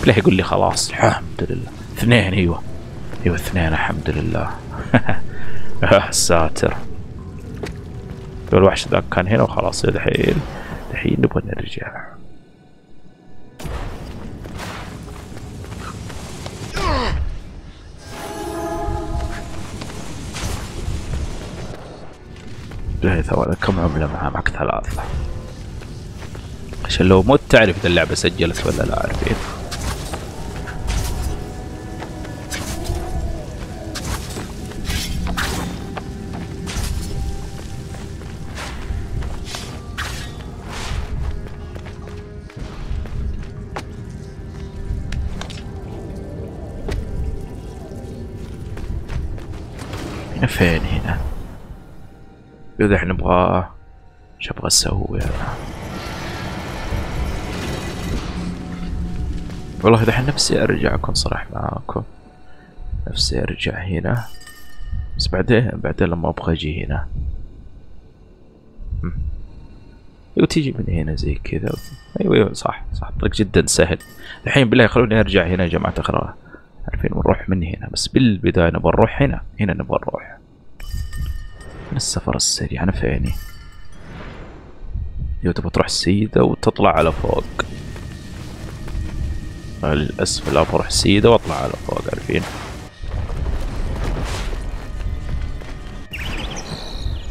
بالله يقول لي خلاص؟ الحمد لله. اثنين أيوه. أيوه اثنين الحمد لله. يا ساتر. الوحش ذاك كان هنا وخلاص الحين الحين نبغى نرجع. بالله ثواني كم عملة معاه معك ثلاثة. عشان لو مت تعرف إذا اللعبة سجلت ولا لا عارفين فين هنا؟ إحنا نبغى إيش أبغى أسوي؟ أنا والله دحين نفسي أرجع أكون صريح معاكم. نفسي أرجع هنا. بس بعدين بعدين لما أبغى أجي هنا. أيوه تيجي من هنا زي كذا. أيوه أيوه صح صح. طريق جدا سهل. الحين بالله خلوني أرجع هنا يا جماعة أخرى عارفين بنروح من هنا. بس بالبداية نبغى نروح هنا. هنا نبغى نروح. السفر السريع أنا فيني؟ لو تبغى تروح سيدة وتطلع على فوق. للأسفل أبغى أروح سيدة وأطلع على فوق عارفين؟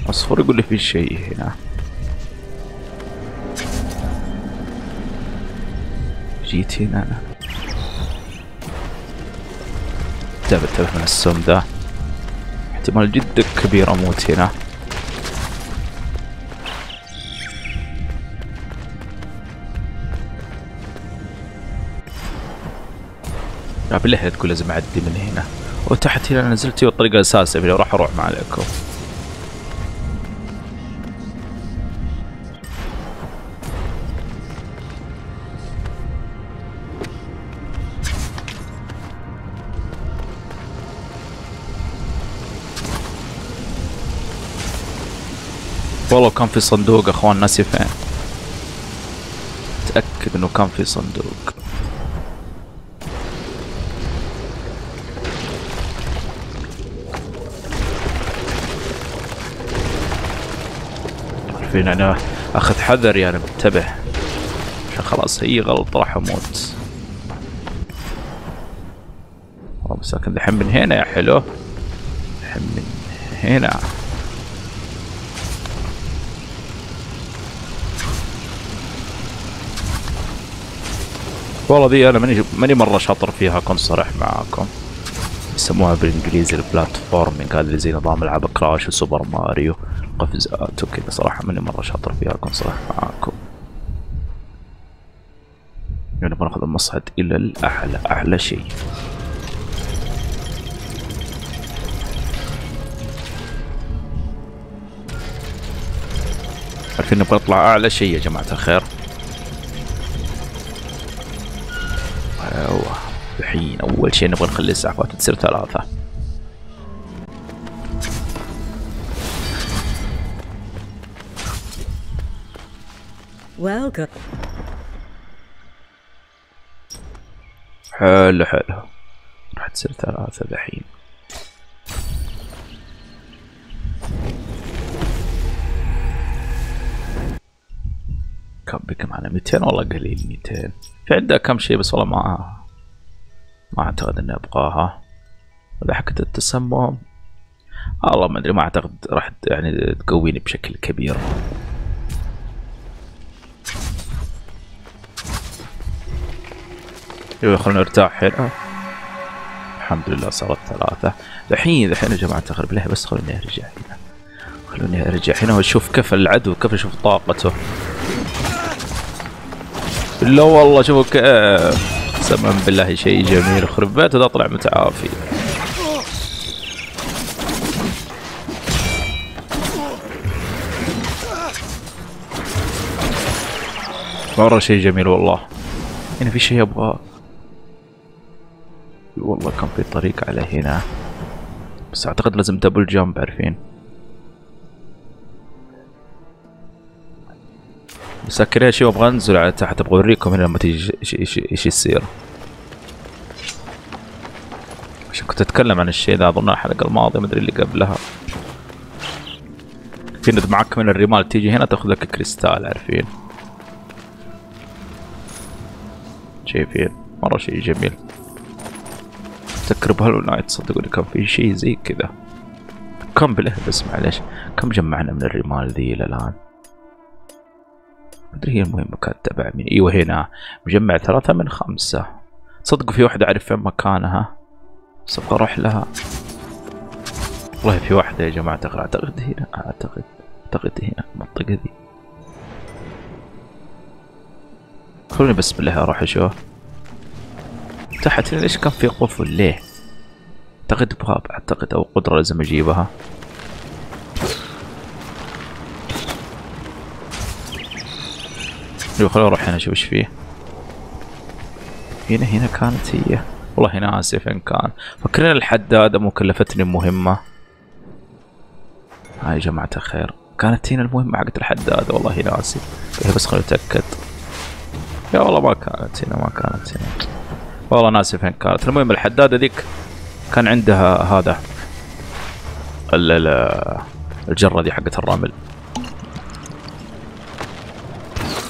عصفور يقول لي في شيء هنا. جيت هنا أنا. انتبه انتبه من السم ده احتمال جدا كبير أموت هنا. يا بالله لا تقول لازم أعدي من هنا. وتحت هنا نزلت والطريقة الأساسية فيها راح أروح ما عليكم. والله كان في صندوق أخوان ناسي فين تأكد إنه كان في صندوق. عارفين أنا أخذ حذري يعني منتبه عشان خلاص هي غلط راح أموت. والله بس لكن دحين من هنا يا حلو. دحين من هنا. والله ذي أنا ماني ماني مرة شاطر فيها اكون صريح معاكم. يسموها بالإنجليزي ال platforming هذا اللي زي نظام العاب Crash وسوبر ماريو قفزات وكذا. صراحة ماني مرة شاطر فيها اكون صريح معاكم. يعني بناخذ المصعد إلى الاعلى اعلى شيء. عارفين نبغى نطلع أعلى شيء يا جماعة الخير؟ أيوه الحين أول شيء نبغى نخلي الاسعافات تصير ثلاثة. حلو حلو. راح تصير ثلاثة الحين كم بكم معنا 200 والله قليل 200 في عندها كم شيء بس والله ما ما أعتقد إني أبغاها. ولا حقة التسمم والله ما أدري ما أعتقد راح يعني تقويني بشكل كبير. أيوه خلونا نرتاح هنا. الحمد لله صارت ثلاثة. الحين الحين يا جماعة الخير بالله بس خلوني أرجع هنا. خلوني أرجع هنا وأشوف كيف العدو كيف أشوف طاقته. لا والله شوفوا كيف قسما بالله شيء جميل. يخرب بيته ده طلع متعافي. مرة شيء جميل والله. هنا في شيء ابغاه والله كان في طريق على هنا. بس أعتقد لازم double jump عارفين؟ مسكر شيء وابغى انزل على تحت أبغى اوريكم هنا لما تيجي إيش إيش يصير. عشان كنت اتكلم عن الشيء ذا اظن الحلقة الماضية مدري اللي قبلها. في ند معك من الرمال تيجي هنا تاخذ لك كريستال عارفين؟ شايفين؟ مرة شيء جميل. افتكر بهالو نايت صدقوني كان في شيء زي كذا. كم بالله بس معلش كم جمعنا من الرمال ذي إلى الآن؟ مدري هي المهمة كانت تبع مين؟ إيوه هنا. مجمع ثلاثة من خمسة. صدقوا في واحدة أعرف فين مكانها. بس أبغى أروح لها. والله في واحدة يا جماعة اعتقد هنا اعتقد أعتقد هنا المنطقة ذي خلوني بس بالله أروح أشوف. تحت ليش كان في قفل؟ ليه؟ أعتقد باب أعتقد أو قدرة لازم أجيبها. أيوه خليني أروح هنا أشوف إيش فيه. هنا هنا كانت هي. والله هنا آسف فين كان. فكرنا الحدادة مو كلفتني مهمة. هاي يا جماعة الخير. كانت هنا المهمة حقت الحدادة والله ناسي إيه بس خليني أتأكد. يا والله ما كانت هنا ما كانت هنا. والله ناسي فين كانت. المهم الحدادة ذيك كان عندها هذا ال ال الجرة دي حقت الرمل.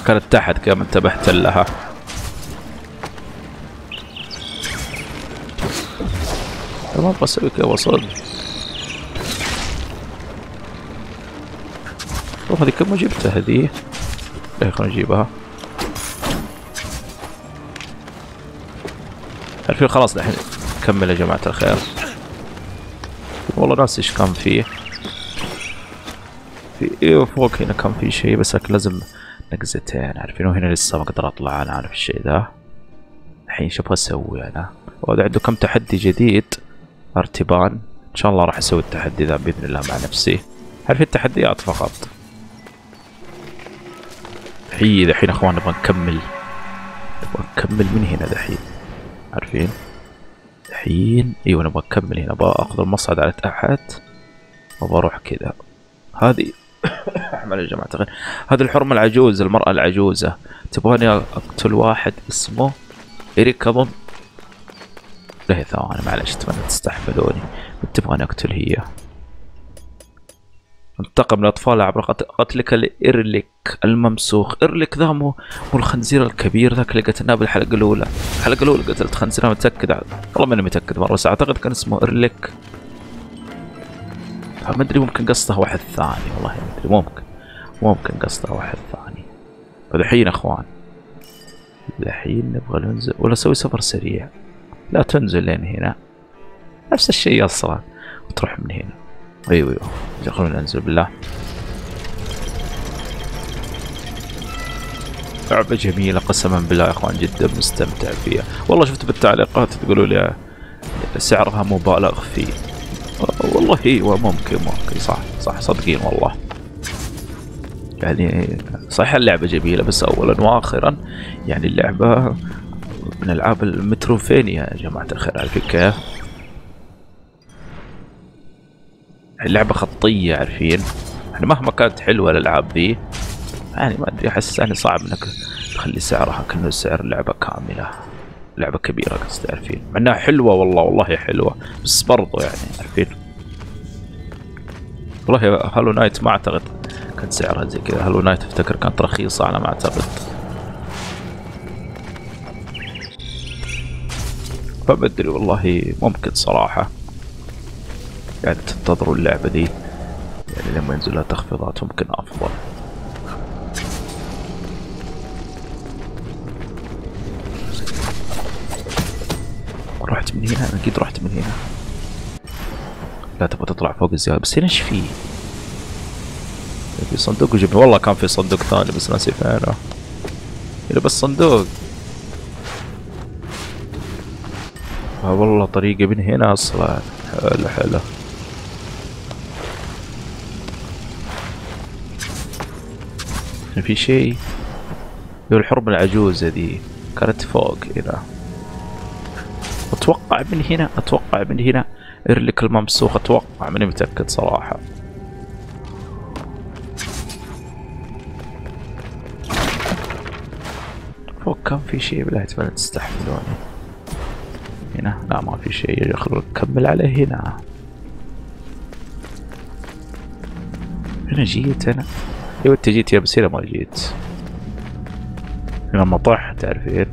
كانت تحت كذا ما انتبهت لها. ما أبغى أسوي كذا وصل؟ أوه هذه كم جبتها هذه؟ لا خلينا نجيبها. عارفين خلاص الحين نكمل يا جماعة الخير. والله ناسي إيش كان فيه في أيوه فوق هنا كان في شيء بس لازم نقزتين. عارفين وهنا لسه ما أقدر أطلع أنا عارف الشيء ذا. الحين شو أبغى أسوي أنا؟ وهذا عنده كم تحدي جديد؟ ارتبان. إن شاء الله راح أسوي التحدي ذا بإذن الله مع نفسي. عارف التحديات فقط؟ هي دحين أخوان نبغى نكمل. نبغى نكمل من هنا دحين؟ عارفين؟ دحين؟ إيوه نبغى نكمل هنا. أبغى أخذ المصعد على تحت أبغى أروح كذا. هذه يا جماعة الخير الحرمة العجوز المرأة العجوزة. تبغاني أقتل واحد اسمه إريك أظن له ثواني معلش أتمنى تستحملوني تبغاني أقتل هي؟ انتقم الأطفال عبر قتلك لإرليك الممسوخ. إرليك ذا مو مو الخنزير الكبير ذاك اللي قتلناه بالحلقة الأولى. الحلقة الأولى قتلت خنزير أنا متأكد. والله ماني متأكد مرة بس أعتقد كان اسمه إرليك ما أدري ممكن قصده واحد ثاني. والله ما أدري ممكن. ممكن قصده واحد ثاني. فالحين أخوان. الحين نبغى ننزل. ولا أسوي سفر سريع. لا تنزل لين هنا. نفس الشيء أصلا وتروح من هنا. أيوه أيوه. خلونا ننزل بالله. لعبة جميلة قسما بالله يا أخوان جدا مستمتع فيها. والله شفت بالتعليقات تقولوا لي سعرها مبالغ فيه. والله أيوه ممكن. ممكن صح صح. صدقين والله. يعني صحيح اللعبة جميلة بس أولا وآخرا يعني اللعبة من ألعاب المتروفينيا يا جماعة الخير عارفين كيف؟ اللعبة خطية عارفين؟ يعني مهما كانت حلوة الألعاب ذي يعني ما أدري أحس يعني صعب إنك تخلي سعرها كأنه سعر لعبة كاملة. لعبة كبيرة قصدي عارفين مع إنها حلوة والله والله حلوة. بس برضو يعني عارفين والله Hollow Knight ما أعتقد كان سعرها زي كذا. Hollow Knight أفتكر كانت رخيصة على ما أعتقد. فبدري والله ممكن صراحة. يعني تنتظروا اللعبة دي. يعني لما ينزل لها تخفيضات ممكن أفضل. رحت من هنا أنا أكيد رحت من هنا. لا تبغى تطلع فوق الزيادة بس هنا إيش فيه؟ في صندوق وجبنا والله كان في صندوق ثاني بس ناسي فينه. هنا بس صندوق. آه والله طريقة من هنا أصلا. حلو حلو. في شيء؟ الحرب العجوزة دي. كانت فوق هنا. أتوقع من هنا أتوقع من هنا. إرلك الممسوخ أتوقع ماني متأكد صراحة. فوق كان في شيء بالله تبغى تستحملوني هنا؟ لا ما في شيء خلونا نكمل عليه هنا. هنا جيت أنا أيوه أنت جيت يا بس هنا ما جيت. هنا ما طح تعرفين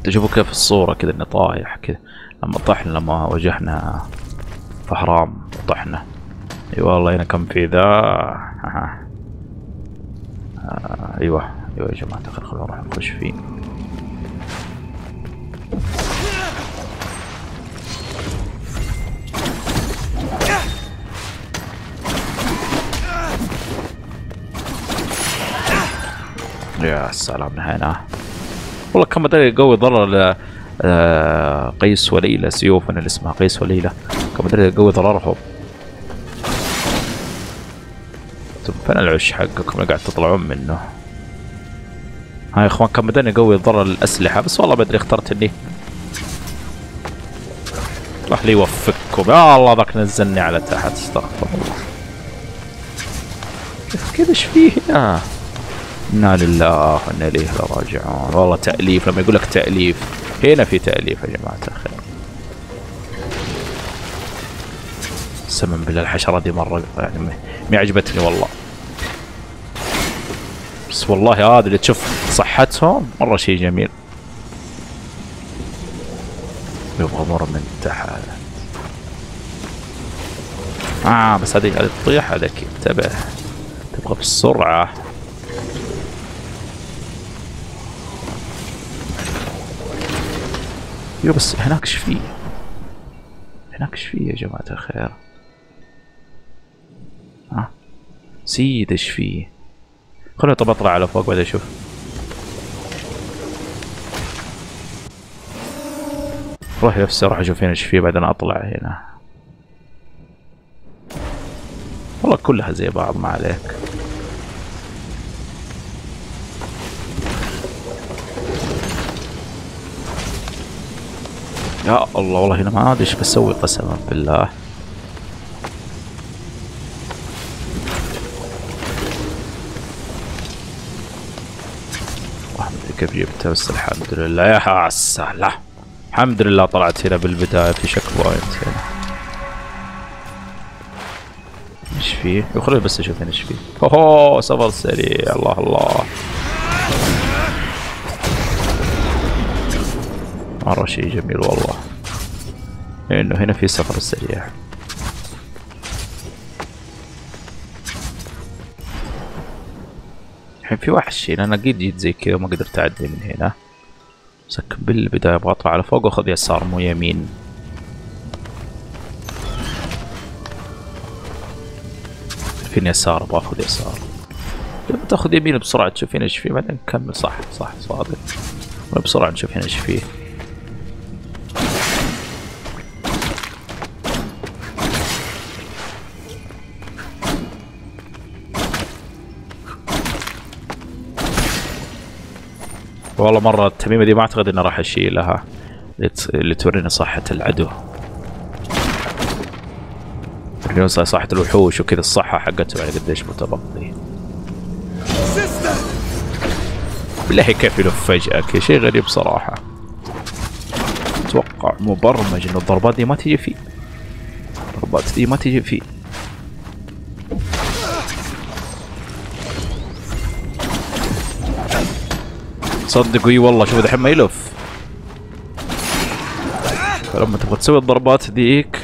حتى شوفوا كيف الصورة كذا اني طايح كذا. لما طحنا لما واجهنا فحرام وطحنا. أي والله هنا كم في ذا؟ آه. أيوه. أيوه يا جماعة خلونا نروح نخش فيه يا سلام هنا والله كم بدأ يقوي ضرر قيس وليلى سيوف أنا اللي اسمها قيس وليلى. كم بدأ يقوي ضررهم فين العش حقكم؟ اللي قاعد تطلعون منه. هاي يا إخوان كان بدأنا نقوي ضرر الأسلحة؟ بس والله بدري اخترت إني. الله لي يوفقكم. يا الله ذاك نزلني على تحت. استغفر الله. كذا إيش فيه؟ هنا إنا لله وإنا إليه راجعون. والله تأليف لما يقول لك تأليف هنا في تأليف يا جماعة الخير. سمن بالله الحشرة دي مرة يعني ما عجبتني والله. بس والله هذا اللي تشوف صحتهم مرة شيء جميل. يبغى مر من تحت. آه بس هذه قاعدة تطيح هذاك انتبه. تبغى بالسرعة يو بس هناك إيش فيه؟ هناك إيش فيه يا جماعة الخير؟ ها سيد إيش فيه؟ خليني طب أطلع على فوق بعدين أشوف روح نفسي أروح أشوف هنا إيش فيه بعدين أطلع هنا والله كلها زي بعض ما عليك يا الله والله هنا ما أدري إيش بسوي قسما بالله. كيف جبتها بس الحمد لله. يا السهلة الحمد لله طلعت هنا بالبداية في شك بوينت هنا إيش فيه؟ خليني بس أشوف إيش فيه اوه سفر سريع. الله الله. مرة شيء جميل والله. انه هنا في سفر سريع. الحين في وحش هنا أنا قد جيت زي كذا ما قدرت أعدي من هنا. بس بالبداية أبغى أطلع على فوق وأخذ يسار مو يمين. فين يسار؟ أبغى أخذ يسار. لما تأخذ يمين بسرعة تشوف هنا إيش فيه بعدين نكمل صح صح صادق. بسرعة نشوف هنا إيش فيه. والله مرة التميمة دي ما أعتقد اني راح أشيلها. اللي تورينا صحة العدو. تورينا صحة الوحوش وكذا الصحة حقتهم يعني قديش متبقي بالله كيف يلف فجأة؟ كذا شيء غريب صراحة. أتوقع مبرمج انه الضربات دي ما تجي فيه. الضربات دي ما تجي فيه. صدقوا اي والله شوف الحين ما يلف. فلما تبغى تسوي الضربات ذيك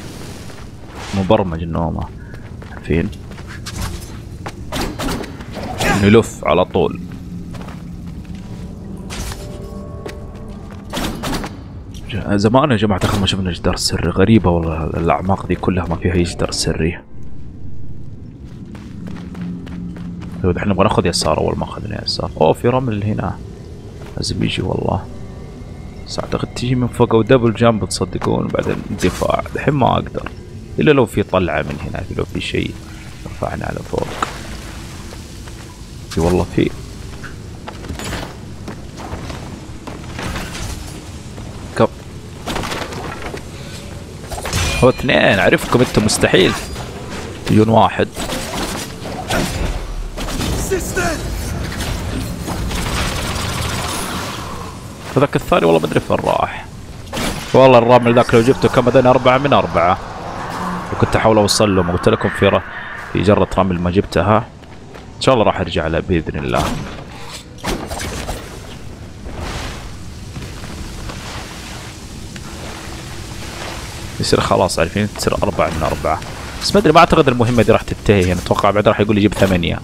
مبرمج النومة. عارفين يلف على طول. زمان يا جماعة ما شفنا جدار سري. غريبة والله الأعماق دي كلها ما فيها أي جدار سري. طيب إحنا نبغى ناخذ يسار أول ما أخذنا يسار. أوه في رمل هنا. لازم يجي والله. بس أعتقد تجي من فوق أو دبل جامب تصدقون بعدين دفاع الحين ما أقدر. إلا لو في طلعة من هناك لو في شيء رفعنا على فوق. في والله في. كم؟ هو اثنين. أعرفكم أنتم مستحيل. تجون واحد. هذاك الثاني والله ما أدري فين راح. والله الرامل ذاك لو جبته كان بدنا أربعة من أربعة. وكنت أحاول أوصل له قلت لكم في. في جرة رمل ما جبتها. إن شاء الله راح أرجع له بإذن الله. يصير خلاص عارفين؟ تصير أربعة من أربعة. بس ما أدري ما أعتقد المهمة دي راح تنتهي. يعني أتوقع بعد راح يقول لي جيب ثمانية.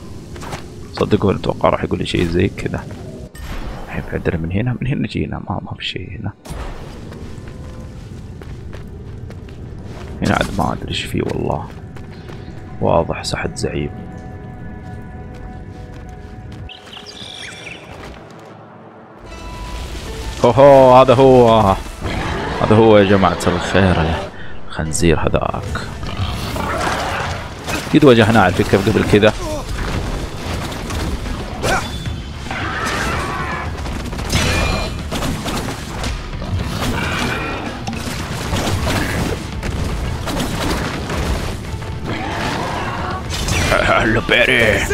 صدقوني أتوقع راح يقول لي شيء زي كذا. الحين عندنا من هنا من هنا جينا ما ما في شيء هنا. هنا عاد ما أدري إيش فيه والله. واضح سحد زعيم. اوهو هذا هو. هذا هو يا جماعة الخير. الخنزير هذاك. قد واجهناه على فكرة قبل كذا. بيري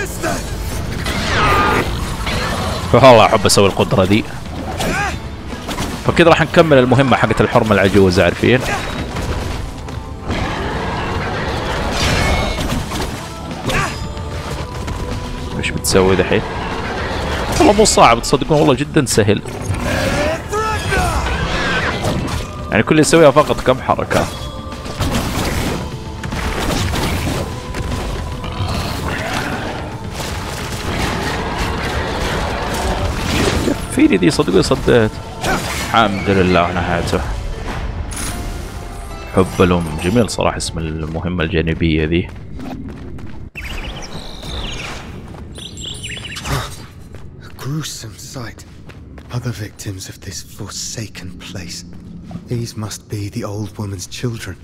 والله أحب أسوي القدرة دي. فكذا راح نكمل المهمة حقت الحرمة العجوز عارفين؟ إيش بتسوي دحين؟ والله مو صعب تصدقون والله جدا سهل. يعني كل اللي يسويها فقط كم حركة. فيني دي صدقوني صديت الحمد لله نهايته حب الأم جميل صراحة اسم المهمة الجانبية ذي gruesome sight. Other victims of this forsaken place. These must be the old woman's children.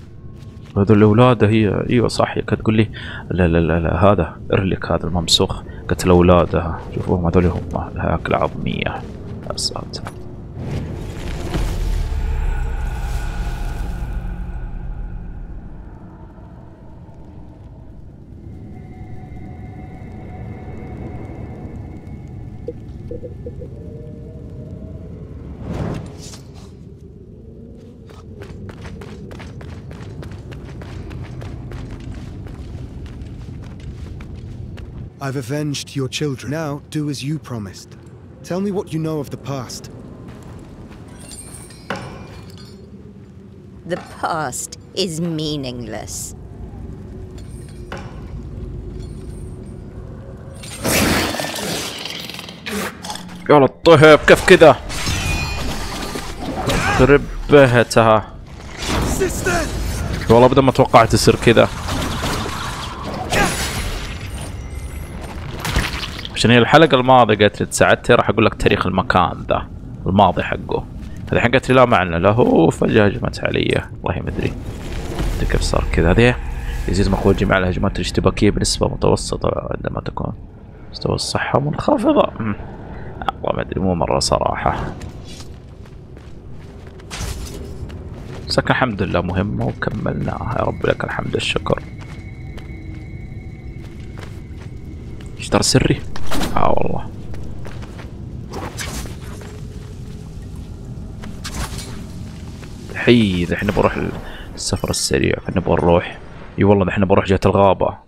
هذول الأولاد هي أيوة صح كانت تقول لي لا لا لا, لا هذا إرليك هذا الممسوخ قتل أولادها شوفوهم هذول هم الهياكل العظمية That sucked. I've avenged your children. Now do as you promised. Tell me what you know of the past. The past is meaningless. يا لطيف كيف كذا خرب بهتها والله ابدا ما توقعت يصير كذا عشان هي الحلقة الماضية قالت لي تساعدتي راح أقول لك تاريخ المكان ذا الماضي حقه. الحين قالت لي لا معنى له فجأة هجمت علي. والله ما أدري. كيف صار كذا. هذه يزيد مخرج مع الهجمات الاشتباكية بنسبة متوسطة عندما تكون مستوى الصحة منخفضة. أمم. والله ما أدري مو مرة صراحة. بس لكن الحمد لله مهمة وكملناها. يا رب لك الحمد والشكر اشترى سري؟ آه والله. حي الحين بروح السفر السريع فنبغى نروح. إي والله الحين بروح جهة الغابة.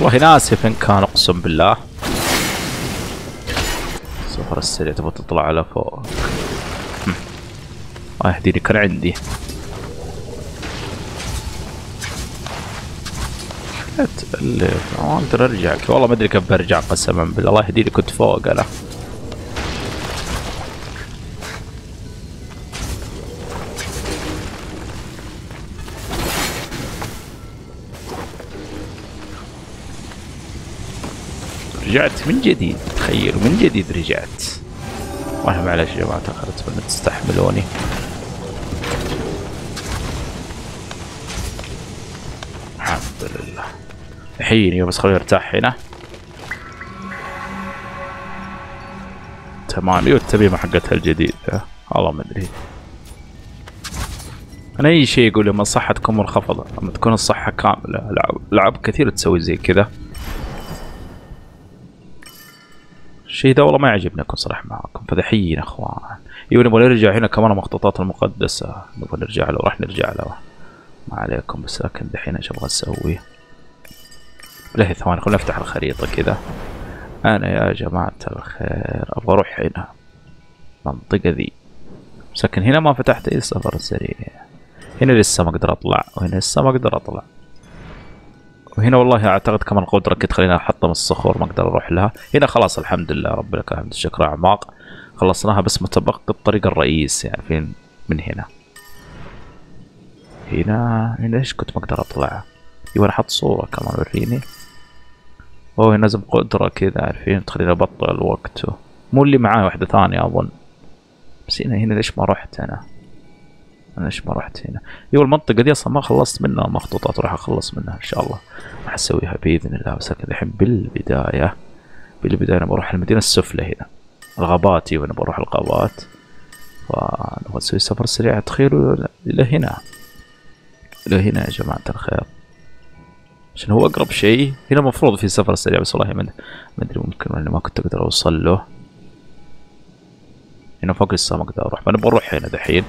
والله ناسي فين كان أقسم بالله. السفر السريع. تبغى تطلع على فوق. الله يهديني كان عندي. اللي ما أقدر ارجع والله ما أدري كيف برجع قسما بالله. الله يهديني كنت فوق أنا. رجعت من جديد. تخيل من جديد رجعت. والله معلش يا جماعة تأخرت بأن تستحملوني. الحمد لله. الحين بس خليني ارتاح هنا تمام. أيوه التميمة حقتها الجديدة. والله ما أدري. أنا أي شيء يقول لما صحتكم منخفضة لما تكون الصحة كاملة لعب لعب كثير تسوي زي كذا. الشيء ذا والله ما يعجبني أكون صريح معاكم فدحين أخوان. أيوه نبغى نرجع هنا كمان المخطوطات المقدسة. نبغى نرجع له راح نرجع له. ما عليكم بس لكن دحين إيش أبغى أسوي؟ له ثواني خلينا نفتح الخريطة كذا. أنا يا جماعة الخير أبغى أروح هنا. المنطقة ذي. بس لكن هنا ما فتحت أي السفر السريع هنا لسه ما أقدر أطلع وهنا لسه ما أقدر أطلع. وهنا والله أعتقد كمان القدره كنت خلينا احطم الصخور ما أقدر أروح لها. هنا خلاص الحمد لله رب لك الحمد. الشكر اعماق خلصناها بس متبقي الطريق الرئيسي يعني فين؟ من هنا. هنا هنا إيش كنت ما أقدر أطلع؟ يبغى أحط صورة كمان وريني. أوه هنا لازم قدره كذا عارفين؟ تخليني ابطئ الوقت مو اللي معاه واحدة ثانية أظن. بس هنا هنا ليش ما رحت أنا أنا؟ ليش ما رحت هنا. أيوه المنطقة دي أصلا ما خلصت منها المخطوطات راح أخلص منها إن شاء الله. راح أسويها بإذن الله بس لكن الحين بالبداية بالبداية أنا بروح المدينة السفلى هنا. الغابات أيوه أنا بروح الغابات. فنبغى نسوي سفر سريع تخيلوا إلى هنا. إلى هنا يا جماعة الخير. عشان هو أقرب شيء. هنا المفروض في سفر سريع بس والله ما أدري ممكن ولا ما كنت أقدر أوصل له. هنا فوق لسه ما أقدر أروح فانا بروح هنا دحين.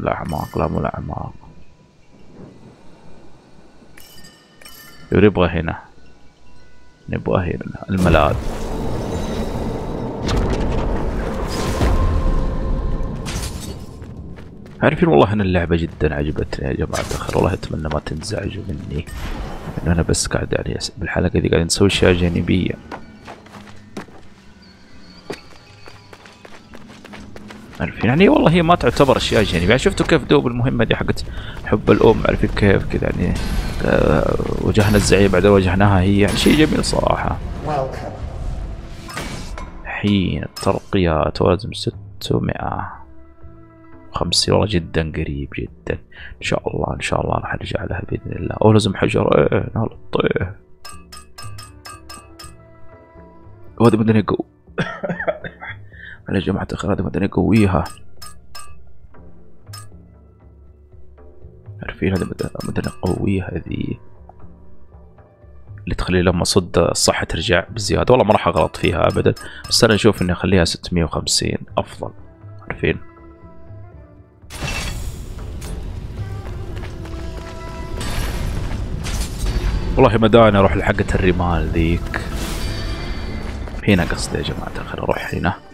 الأعماق لا مو الأعماق يبغى هنا. نبغى هنا الملاذ. عارفين والله أنا اللعبة جدا عجبتني يا جماعة الخير. والله أتمنى ما تنزعجوا مني. انه أنا بس قاعد يعني بالحلقة دي قاعد نسوي أشياء جانبية. عارفين يعني والله هي ما تعتبر أشياء جانبية. يعني شفتوا كيف دوب المهمة دي حقت حب الأم عارفين كيف كذا يعني آه، وجهنا الزعيم بعدين وجهناها هي. يعني شيء جميل صراحة. الحين الترقيات وزن 600 خمسين والله جدا قريب جدا. إن شاء الله إن شاء الله راح أرجع لها بإذن الله. أو لازم حجر. إيه نهار الطيح وهذه بدنا نقو. يا جماعة الخير هذه بدنا نقويها عارفين هذه بدنا نقويها هذه. اللي تخلي لما صد الصحة ترجع بزيادة. والله ما راح أغلط فيها ابدا بس أنا أشوف إني أخليها 650 أفضل. عارفين؟ والله ما داني أروح لحقة الرمال ذيك. هنا قصدي يا جماعة الخير أروح هنا.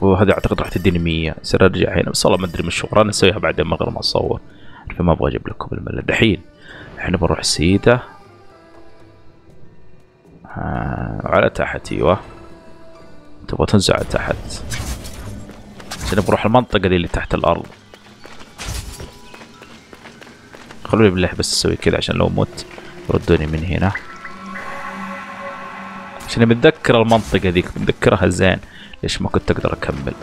وهذا أعتقد راح تديني 100 يصير أرجع هنا. بس والله ما أدري مش شغل أنا اسويها بعدين من غير ما اصور فما أبغى أجيب لكم الملل. دحين إحنا بنروح سيدة آه على تحت أيوه. تبغى تنزل على تحت. عشان بروح المنطقة دي اللي تحت الأرض. خلوني بالله بس أسوي كذا عشان لو مت يردوني من هنا. عشان متذكر المنطقة ذيك. متذكرها زين. ليش ما كنت أقدر أكمل؟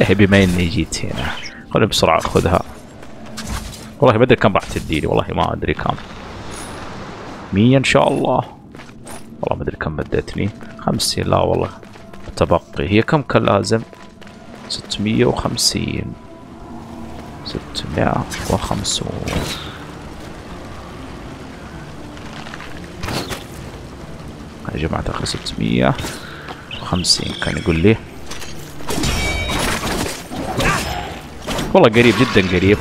إيه بما إني جيت هنا. خلوني بسرعة أخذها. والله ما أدري كم راح تديني والله ما أدري كم. مية إن شاء الله. والله ما أدري كم بديتني خمسين لا والله. تبقي هي كم كان لازم؟ ستمية وخمسين. ستمائة وخمسون. يا جماعة آخر ستمية وخمسين. كان يقول لي والله قريب جدا قريب.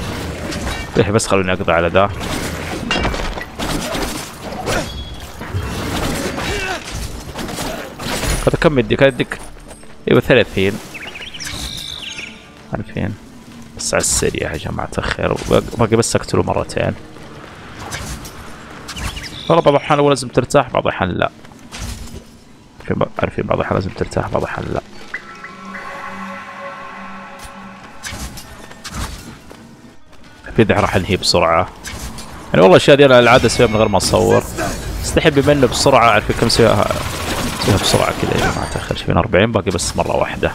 إيه بس خلوني أقضي على ذا هذا كم يديك؟ يديك. إيوه ثلاثين. عارفين بس على السريع يا جماعة الخير. باقي بس أقتله مرتين. والله بعض الأحيان لازم ترتاح بعض الأحيان لا. عارفين بعض الأحيان لازم ترتاح بعض الأحيان لا. في راح انهي بسرعة. يعني والله الاشياء دي أنا العادة أسويها من غير ما أصور. استحي بما انه بسرعة عارفين كم أسويها. أسويها بسرعة كذا يا الخير شايفين 40 باقي بس مرة واحدة.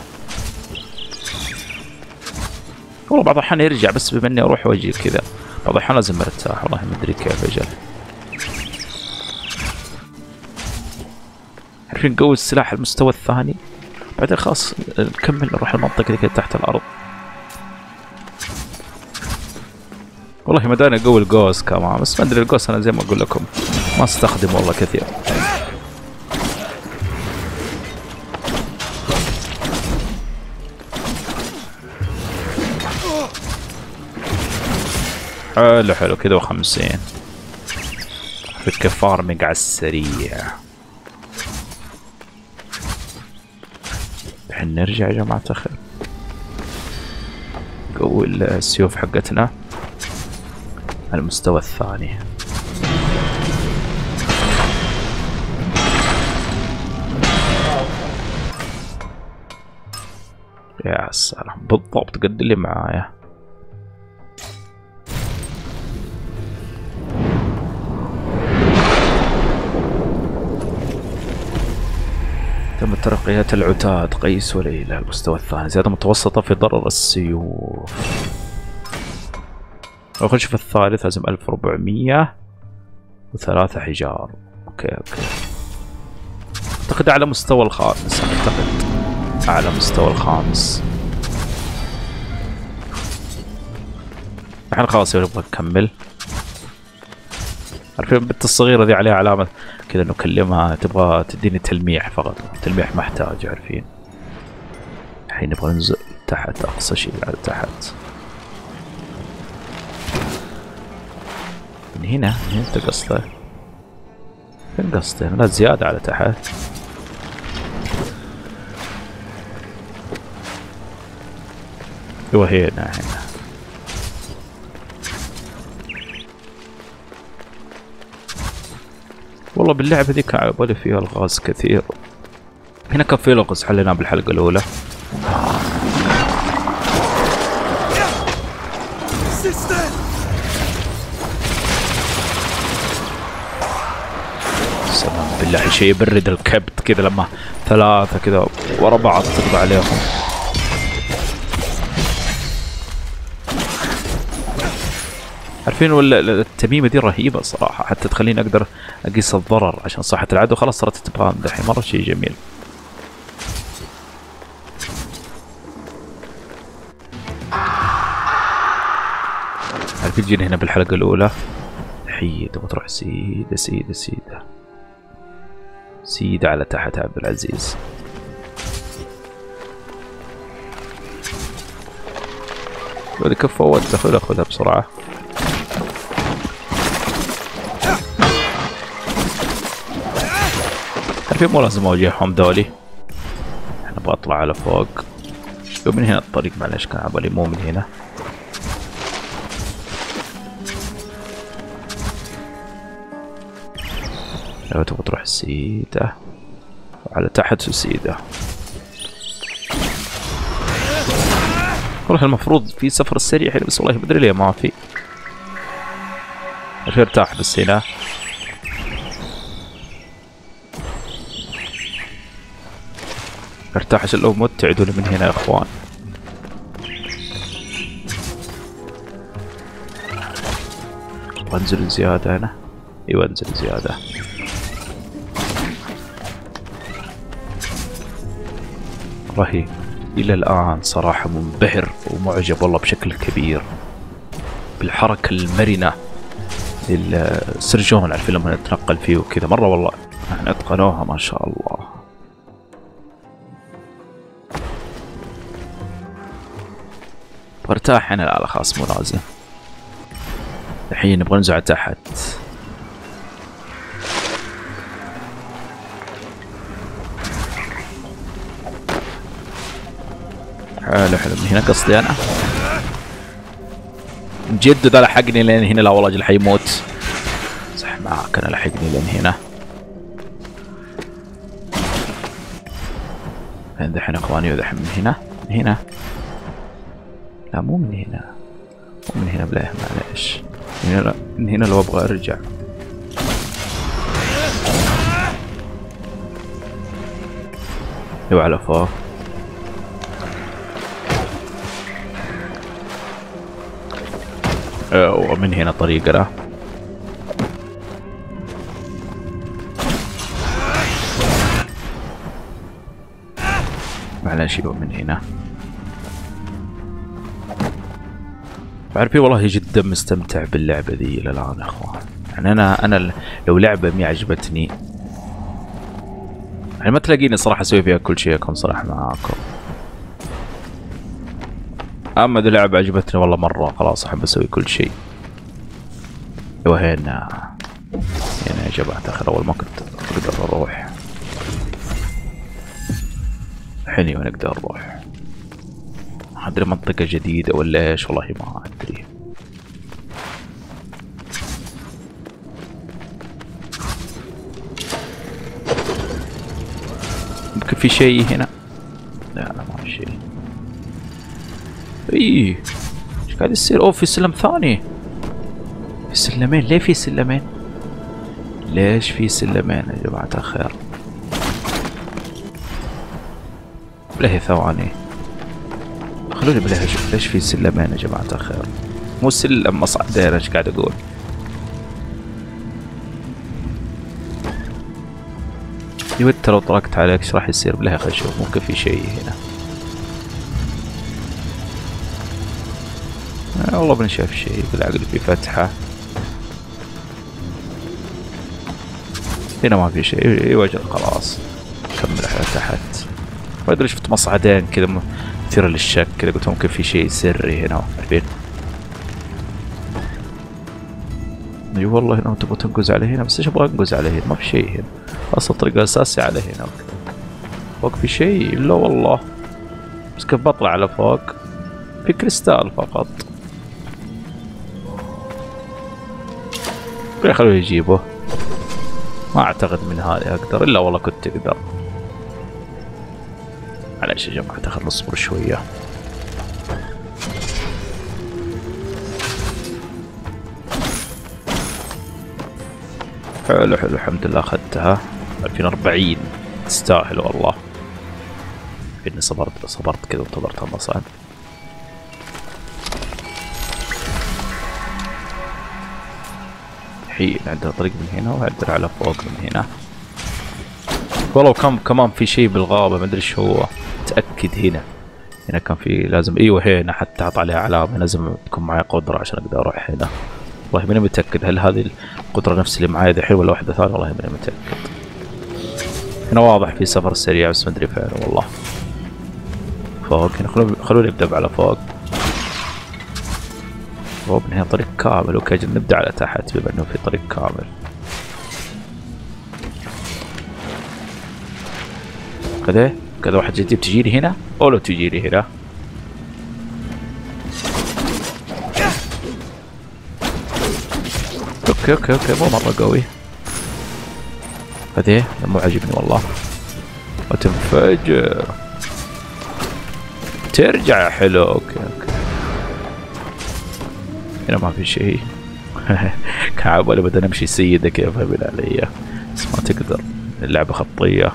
والله بعض الأحيان يرجع بس بما إني أروح وأجي كذا. بعض الأحيان لازم أرتاح والله ما أدري كيف أجل. عارفين نقوي السلاح المستوى الثاني. بعدين خلاص نكمل نروح المنطقة اللي تحت الأرض. والله ما داني اقوي الجوس كمان بس ما أدري الجوس أنا زي ما أقول لكم ما استخدمه والله كثير. حلو حلو كذا وخمسين. فك فارمنج على السريع الحين نرجع يا جماعة الخير. قوي السيوف حقتنا المستوى الثاني. يا سلام بالضبط قد اللي معايا. ترقية العتاد قيس وليلى المستوى الثاني. زيادة متوسطة في ضرر السيوف. نخش في الثالث لازم ألف وربعمية وثلاثة حجار. okay okay. أعتقد على مستوى الخامس أعتقد. على مستوى الخامس. الحين خلاص نبغى نكمل. عارفين البنت الصغيرة ذي عليها علامة كذا نكلمها تبغى تديني تلميح فقط. تلميح محتاج عارفين؟ الحين نبغى ننزل تحت أقصى شيء على تحت. من هنا؟ من هنا أنت قصده فين قصده لا زيادة على تحت. وهنا هنا. والله باللعبة ذي كان على بالي فيها الغاز كثير هنا كان في لغز حليناه بالحلقة الأولى! سلام بالله شيء يبرد الكبد كذا لما ثلاثة كذا ورا بعض تقضى عليهم عارفين ولا التميمة دي رهيبة صراحة. حتى تخليني أقدر أقيس الضرر عشان صحة العدو. خلاص صارت تبان دحين. مرة شيء جميل. عارفين تجيني هنا بالحلقة الأولى؟ حية تبغى تروح. سيدة سيدة سيدة. سيدة على تحت عبد العزيز. كفة ودة خذها خذها بسرعة. عارفين مو لازم اواجههم ذولي أنا أبغى أطلع على فوق. ومن هنا؟ الطريق معلش كان عبالي مو من هنا. لو تبغى تروح سيدة وعلى تحت سيدة والله المفروض في سفر هنا بس والله بدري ليه ما في. ارتاح بس هنا. ارتاح عشان لو مت تعدوني من هنا يا إخوان. وانزل زيادة هنا. أيوه انزل زيادة. رهيب إلى الآن صراحة منبهر ومعجب والله بشكل كبير بالحركة المرنة للسرجون على الفيلم اللي نتنقل فيه وكذا. مرة والله يعني اتقنوها ما شاء الله. برتاح أنا لا لا خلاص مو لازم الحين نبغى ننزل تحت. حلو حلو. من هنا قصدي أنا؟ جد ذا لحقني لين هنا. لا والله أجل حيموت صح معاك أنا لحقني لين هنا. دحين إخواني ودحين من هنا. من هنا. لا مو من هنا. مو من هنا بلاه معليش. من هنا من هنا لو أبغى أرجع. على فوق ومن هنا طريقة له معلش يبقى من هنا. عارفين والله جدا مستمتع باللعبة ذي إلى الآن يا إخوان. يعني أنا أنا لو لعبة مي عجبتني يعني ما تلاقيني صراحة أسوي فيها كل شيء أكون صراحة معاكم. أما ذي لعبة عجبتني والله مرة خلاص أحب أسوي كل شيء. وهنا هنا. يا جماعة اخر أول ما كنت أقدر أروح. الحين أروح ما ادري منطقة جديدة ولا إيش؟ والله ما أدري. يمكن في شيء هنا. لا لا ما في شيء. إيه. إيش قاعد يصير؟ أوه في سلم ثاني. في سلمين. ليه في سلمين؟ ليش في سلمين يا جماعة الخير؟ بلهي ثواني. خلوني بلهي أشوف ليش في سلمين يا جماعة الخير؟ مو سلم مصعدين إيش قاعد أقول يود لو طرقت عليك إيش راح يصير؟ بلهي خل أشوف ممكن في شيء هنا. آه والله بنشاف شيء بالعقل في فتحة. هنا ما في شيء يوجد خلاص. كمل على تحت. ما أدري شفت مصعدين كذا مثيرة للشك كذا قلت ممكن في شيء سري هنا عارفين أي والله هنا تبغى تنقز على هنا بس إيش أبغى أنقز على هنا؟ ما في شيء هنا. أصلا الطريق الأساسي على هنا. فوق في شيء؟ لا والله. بس كيف بطلع على فوق؟ في كريستال فقط. خلوه يجيبه. ما أعتقد من هذه أقدر إلا والله كنت أقدر. معلش يا جماعة خلنا نصبر شوية. حلو حلو الحمد لله أخذتها. 2040 تستاهل والله. اني صبرت صبرت كذا وانتظرت المصعد الحين عندنا طريق من هنا وعندنا على فوق من هنا. والله كم كمان في شيء بالغابة ما أدري إيش هو. تأكد هنا. هنا كان في لازم إيوه هنا حتى أحط عليها علامة. لازم تكون معي قدرة عشان أقدر أروح هنا. والله ماني متأكد هل هذه القدرة نفس اللي معي دحين ولا واحدة ثانية؟ والله ماني متأكد. هنا واضح في سفر سريع بس ما أدري فين والله. فوق. هنا خلوني أبدأ على فوق. من هنا طريق كامل. أوكي نبدأ على تحت بما إنه في طريق كامل. كذا؟ كذا واحد جديد تجيني هنا؟ أو لو تجيني هنا. okay okay okay مو مرة قوي. هذه مو عاجبني والله. وتنفجر. ترجع حلو. okay okay. هنا ما في شيء. كان عبالي بدنا نمشي سيدة كيف؟ هبل علي بس ما تقدر. اللعبة خطية.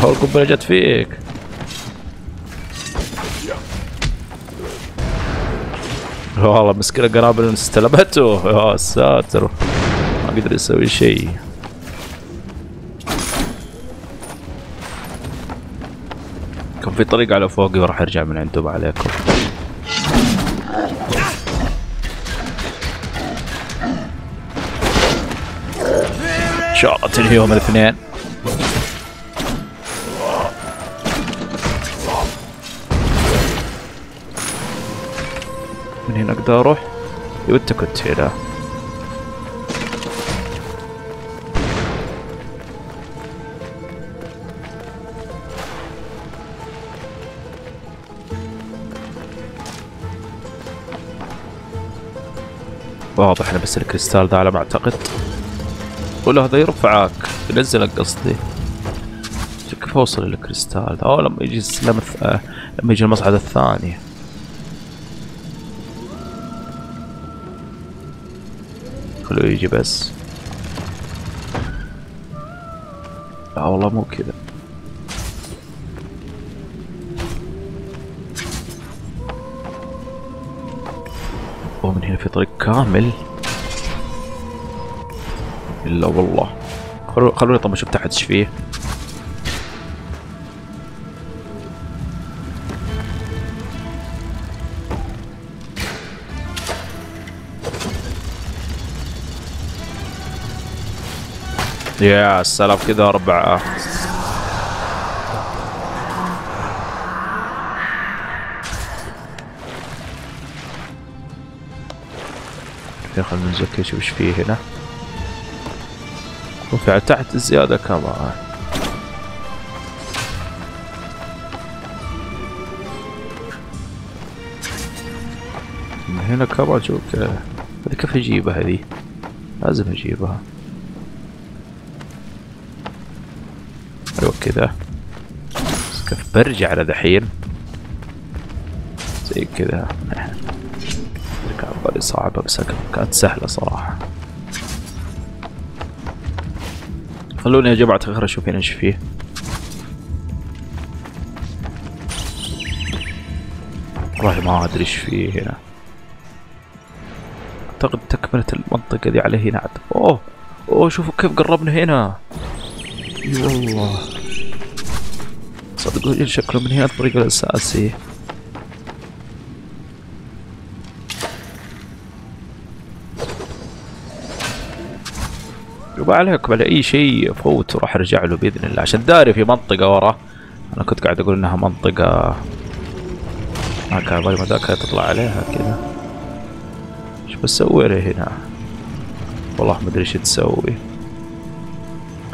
هو القنبلة جت فيك. والله مسكين القنابل استلمته يا ساتر. ما قدر يسوي شيء. كان في طريق على فوقي وراح أرجع من عنده ما عليكم. ان شاء الله تنهيهم الاثنين. هنا أقدر أروح. كنت هنا واضح أنا بس الكريستال ذا على ما أعتقد. ولا هذا يرفعك. ينزلك قصدي. كيف اوصل للكريستال ذا. أو لما يجي. آه، لما يجي المصعد الثاني. خلوه يجي بس لا والله مو كذا ومن هنا في طريق كامل الا والله خلوني طب أشوف تحت إيش فيه يا سلام كذا أربعة خلنا كذا نشوف إيش فيه هنا؟ وفي تحت زيادة كمان. هنا كمان شوف كذا كيف اجيبها هذه لازم اجيبها كذا. كيف برجع أنا دحين؟ زي كذا. كان بالي صعبة بس كانت سهلة صراحة. خلوني يا جماعة الخير أشوف هنا إيش فيه. والله ما أدري إيش فيه هنا. أعتقد تكملة المنطقة دي على هنا. عاد أوه! أوه شوفوا كيف قربنا هنا. أي والله. صدقوا شكله من هنا الطريق الاساسي وما عليكم على أي شيء فوت وراح أرجع له بإذن الله. عشان داري في منطقة ورا. أنا كنت قاعد أقول إنها منطقة. ما كان بالي ما ذاك تطلع عليها كذا. شوف بسوي هنا؟ والله ما أدري إيش تسوي.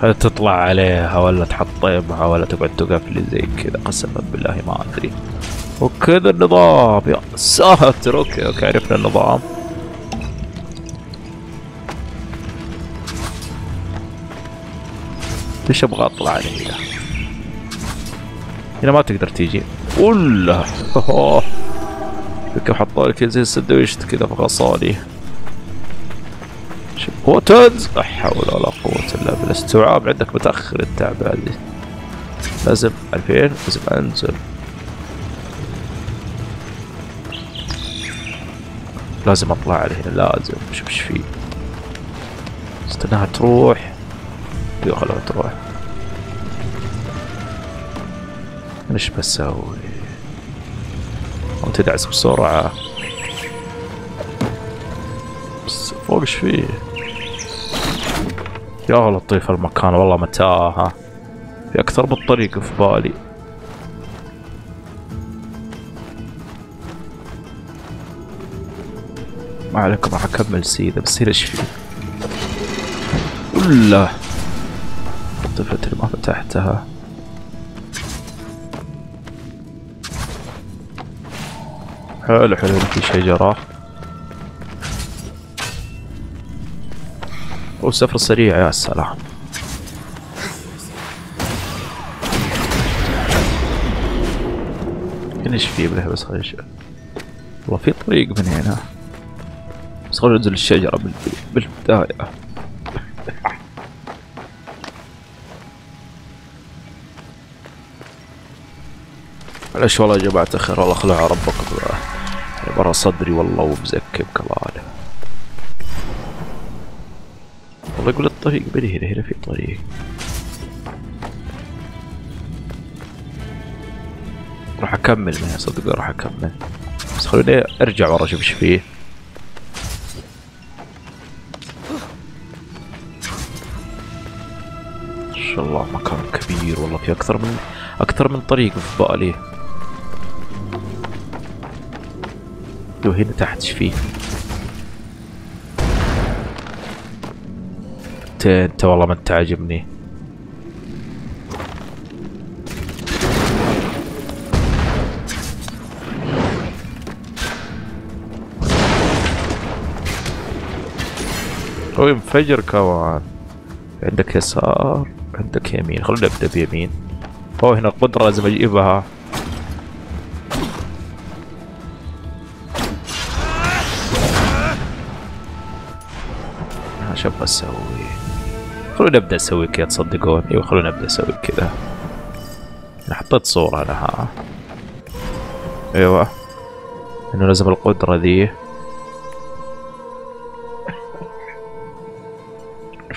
تطلع عليها ولا تحطمها ولا تقعد توقف لي زي كذا؟ قسما بالله ما أدري. وكذا النظام. يا ساتر. okay okay عرفنا النظام. ليش أبغى أطلع عليه هنا؟ ما تقدر تيجي. ولا. كيف حطوا لك زي السندويتش كذا في غصاني. هو تنز لا حول ولا قوة إلا بالله. استوعاب عندك متأخر التعب هذه لازم 2000 لازم أنزل. لازم أطلع عليه لازم. شوف إيش فيه استناها تروح. أيوه خلوها تروح. إيش بسوي؟ تدعس بسرعة. بس فوق إيش فيه؟ يا لطيف المكان والله متاهة. في أكثر من طريق في بالي. ما عليكم راح أكمل سيدة بس هنا إيش فيه ولا. طفت ما فتحتها. حلو حلو في شجرة والسفر السريع يا سلام. إيش في به بس خلينا نشوف. والله في طريق من هنا. بس خلينا ننزل الشجرة بالبداية. معلش والله يا جماعة الخير والله ربكم يعني برا صدري والله ومزكب كمان. والله يقول الطريق. بني هنا هنا في طريق راح أكمل منها صدق راح أكمل. بس خلوني أرجع ورا أشوف إيش فيه. ما شاء الله مكان كبير والله في أكثر من أكثر من طريق في بالي. وهنا تحت إيش فيه؟ انت والله ما انت عاجبني هو ينفجر كمان. عندك يسار عندك يمين. خلونا نبدأ بيمين. هو هنا قدرة لازم أجيبها. شو بسوي؟ خلونا نبدأ نسوي كذا تصدقون؟ أيوه خلونا نبدأ نسوي كذا. أنا حطيت صورة أنا ها أيوه. إنه لازم القدرة ذي.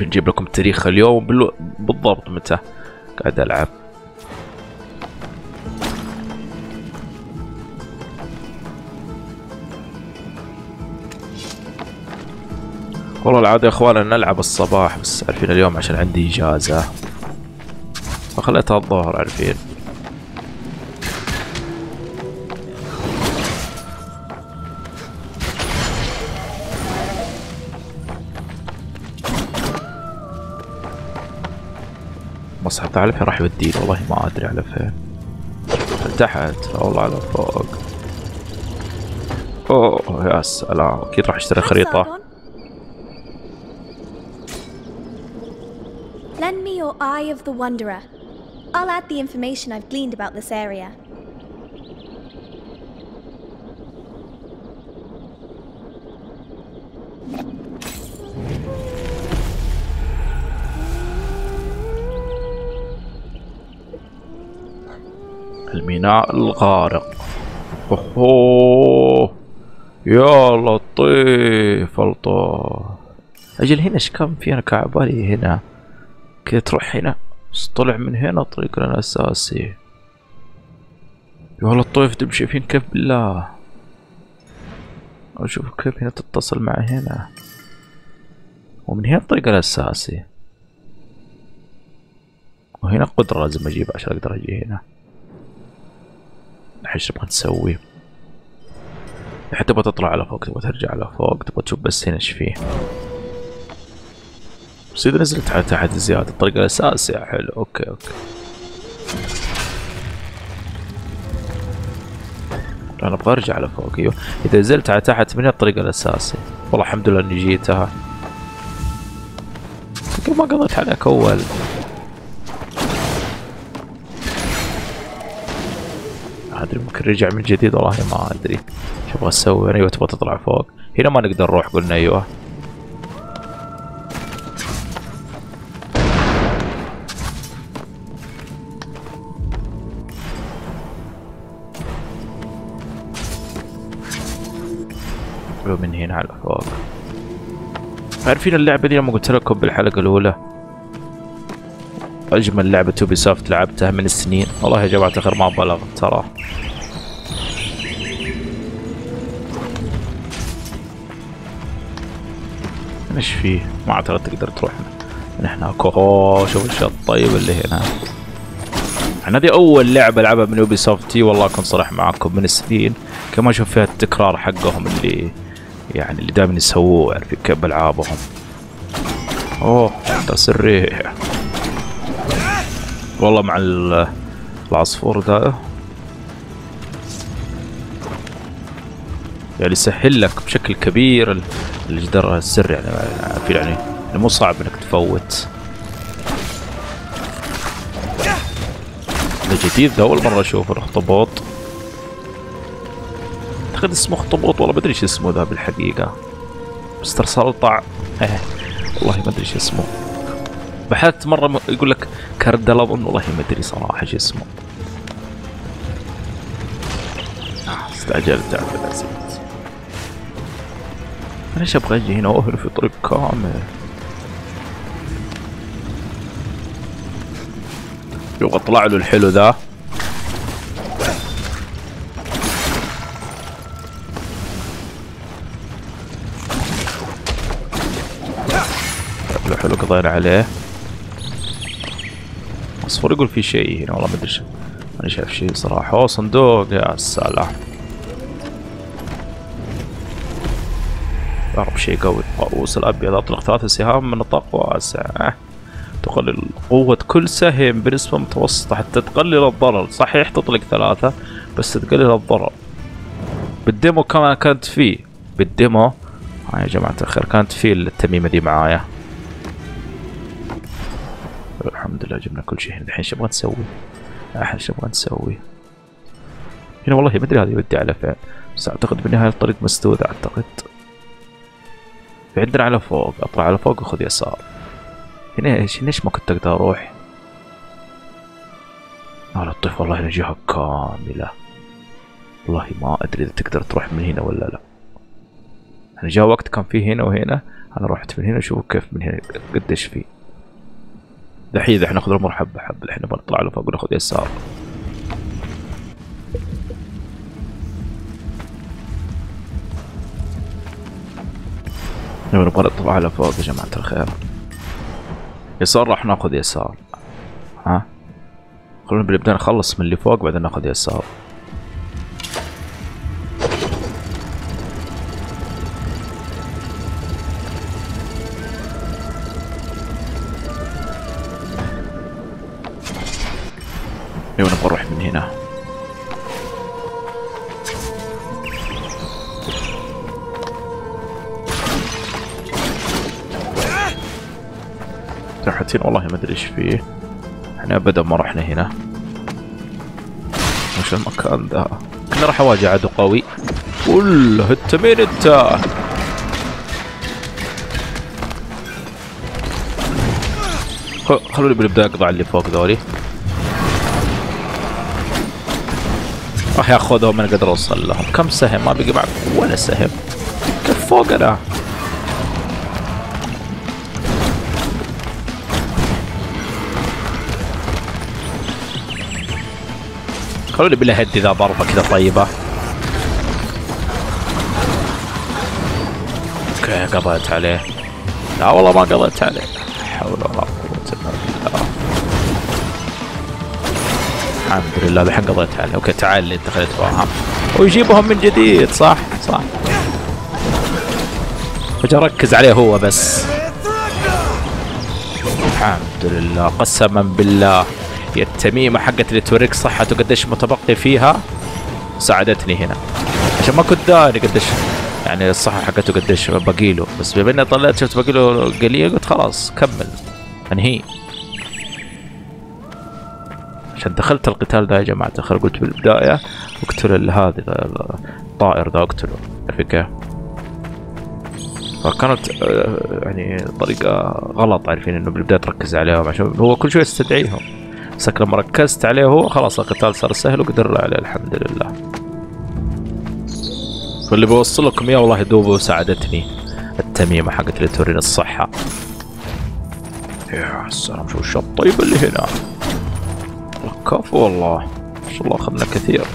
نجيب لكم تاريخ اليوم بالضبط متى؟ قاعد ألعب. والله العادة يا اخوان نلعب الصباح بس عارفين اليوم عشان عندي إجازة. فخليتها الظهر عارفين مصحف على راح يوديني والله ما أدري على فين. تحت؟ والله على فوق. أوه يا سلام. أكيد راح اشتري خريطة. Eye of the Wanderer. I'll add the information I've gleaned about this area. الميناء الغارق اوه يا لطيف الطف اجل هنا ايش كان في انا كعبالي هنا كذا تروح هنا. بس طلع من هنا طريقنا الأساسي. يا لطيف تمشي فين؟ كيف بالله؟ أشوف كيف هنا تتصل مع هنا. ومن هنا الطريق الأساسي. وهنا قدرة لازم اجيبها عشان أقدر أجي هنا. إيش نبغى نسوي الحين تبغى تطلع على فوق تبغى ترجع على فوق تبغى تشوف بس هنا إيش فيه. بس اذا نزلت على تحت زيادة. الطريق الاساسي حلو. okay okay. أنا أبغى أرجع على فوق. أيوه. إذا نزلت على تحت من الطريق الاساسي والله الحمد لله إني جيتها. ما قضيت عليك ما أدري ممكن رجع من جديد والله ما أدري. إيش أبغى أسوي؟ أيوه تبغى تطلع فوق. هنا ما نقدر نروح قلنا أيوه. من هنا على فوق. عارفين اللعبة دي؟ لما قلت لكم بالحلقة الأولى. أجمل لعبة ل Ubisoft لعبتها من السنين. والله يا جماعة الخير ما أبالغ ترى. إيش فيه؟ ما أعتقد تقدر تروح. من هناك اوه شوف الشيء الطيب اللي هنا. يعني هذه أول لعبة ألعبها من Ubisoft والله اكون صريح معاكم من السنين. كما أشوف فيها التكرار حقهم اللي يعني اللي دائما يسووه عارفين كيف بألعابهم. أوه سري والله مع العصفور ده يعني يسهل لك بشكل كبير الجدار السري يعني عارفين يعني مو صعب إنك تفوت. ده جديد ده أول مرة أشوفه. الاخطبوط اعتقد اسمه اخطبوط والله ما أدري إيش اسمه ذا بالحقيقة. مستر سلطع. إيه والله ما أدري إيش اسمه. بحثت مرة يقول لك كردل اظن والله ما أدري صراحة إيش اسمه. استعجلت عبد العزيز أنا إيش أبغى أجي هنا؟ واهل في طريق كامل. يبغى اطلع له الحلو ذا. قضينا عليه. اصفر يقول في شيء هنا والله ما أدري ماني شايف شيء صراحة. أوه صندوق. يا سلام. يا رب شيء قوي. الطاووس الأبيض. أطلق ثلاث سهام من نطاق واسع. تقلل قوة كل سهم بنسبة متوسطة حتى تقلل الضرر. صحيح تطلق ثلاثة بس تقلل الضرر. بالديمو كمان كانت فيه. بالديمو. يا جماعة الخير كانت فيه التميمة دي معايا. الحمد لله جبنا كل شيء. الحين إيش نبغى نسوي؟ الحين إيش نبغى نسوي؟ هنا والله ما أدري هذه ودي على فين بس أعتقد بالنهاية الطريق مسدود أعتقد. عندنا على فوق أطلع على فوق واخذ يسار. هنا إيش ليش ما كنت أقدر أروح؟ يا لطيف والله هنا جهة كاملة. والله ما أدري إذا تقدر تروح من هنا ولا لا. أنا جاء وقت كان فيه هنا وهنا أنا رحت من هنا أشوف كيف من هنا قديش فيه. دحين إحنا ناخذ الأمور حبه حبه الحين نبغى نطلع له فوق وناخذ يسار. نبغى نطلع على فوق يا جماعة الخير. يسار راح ناخذ يسار. ها؟ خلونا بنبدا نخلص من اللي فوق بعدين ناخذ يسار. اواجه عدو قوي. وله انت. مين انت خلوني بالبداية اقضي اللي فوق ذولي. راح ياخذهم أنا قادر اوصل لهم. كم سهم؟ ما بقي معك ولا سهم. كيف فوق أنا؟ خلوني بالله هدي ذا ضربه كذا طيبة. okay قضيت عليه. لا والله ما قضيت عليه. حول ولا قوة إلا بالله. الحمد لله الحين قضيت عليه. أوكي تعال اللي أنت خليت فاهم. ويجيبهم من جديد صح صح. فجأة ركز عليه هو بس. الحمد لله قسما بالله. يا التميمة حقت اللي توريك صحته قديش متبقي فيها. ساعدتني هنا. عشان ما كنت داري قديش يعني الصحة حقته قديش باقي له. بس بما إني طلعت شفت باقي له قليل قلت خلاص كمل. انهي. عشان دخلت القتال ده يا جماعة دخل قلت بالبداية. اقتل هذا الطائر ده اقتله. عارفين كيف؟ فكانت آه، يعني طريقة غلط عارفين إنه بالبداية تركز عليهم عشان هو كل شوي يستدعيهم. بس لما ركزت عليه هو. خلاص القتال صار سهل وقدر عليه الحمد لله. فاللي بوصل لكم إياه والله دوبه ساعدتني. التميمة حقت اللي توريني الصحة. يا سلام شو الشط الطيب اللي هنا؟ كفو والله. ما شاء الله أخذنا كثير.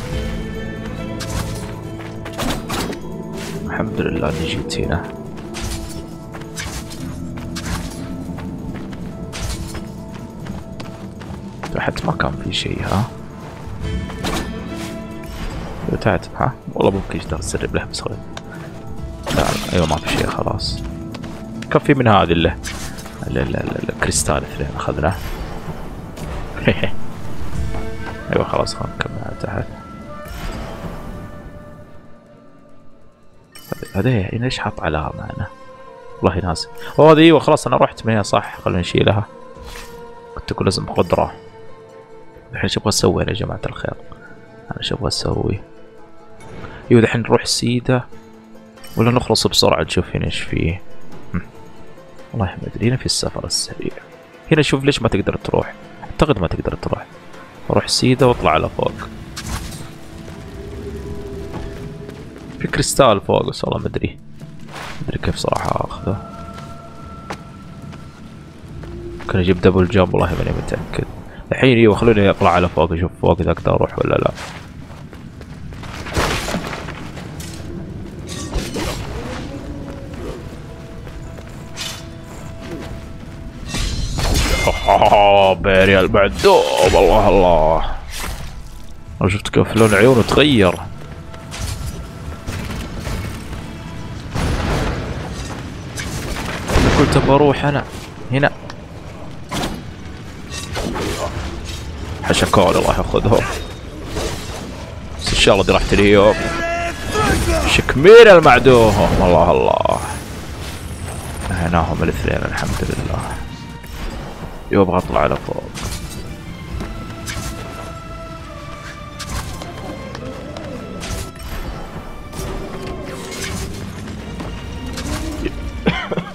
الحمد لله اني جيت هنا تحت ما كان في شيء ها؟ تحت ها؟ والله ممكن يشتغل سرب له بس خلي لا أيوه ما في شيء خلاص. كم في من هذه اللي الكريستال اثنين أخذناه. أيوه خلاص خلينا نكمل على تحت هذا يعني ليش حاط علامة معنا والله ناسي. أوه هذه أيوه خلاص أنا رحت من هنا صح خلينا نشيلها. كنت أقول لازم قدرة الحين شو أبغى أسوي يا جماعة الخير. أنا شو أبغى أسوي أيوه الحين نروح سيدة ولا نخلص بسرعة نشوف هنا إيش فيه. والله ما أدري هنا في السفر السريع. هنا شوف ليش ما تقدر تروح. أعتقد ما تقدر تروح. روح سيدة واطلع على فوق. في كريستال فوق بس والله ما أدري. أدري كيف صراحة أخذه. ممكن أجيب double jump والله ماني متأكد. الحين أيوه خلوني اطلع على فوق أشوف فوق اذا أقدر أروح ولا لا. بيريال المعدوم الله الله. أنا شفت كيف لون عيونه تغير. قلت بروح أنا هنا. حشكول الله ياخذهم. بس إن شاء الله دي راحت اليوم. شكمير المعدوم الله الله. نهيناهم الاثنين الحمد لله. يبغى أطلع على فوق.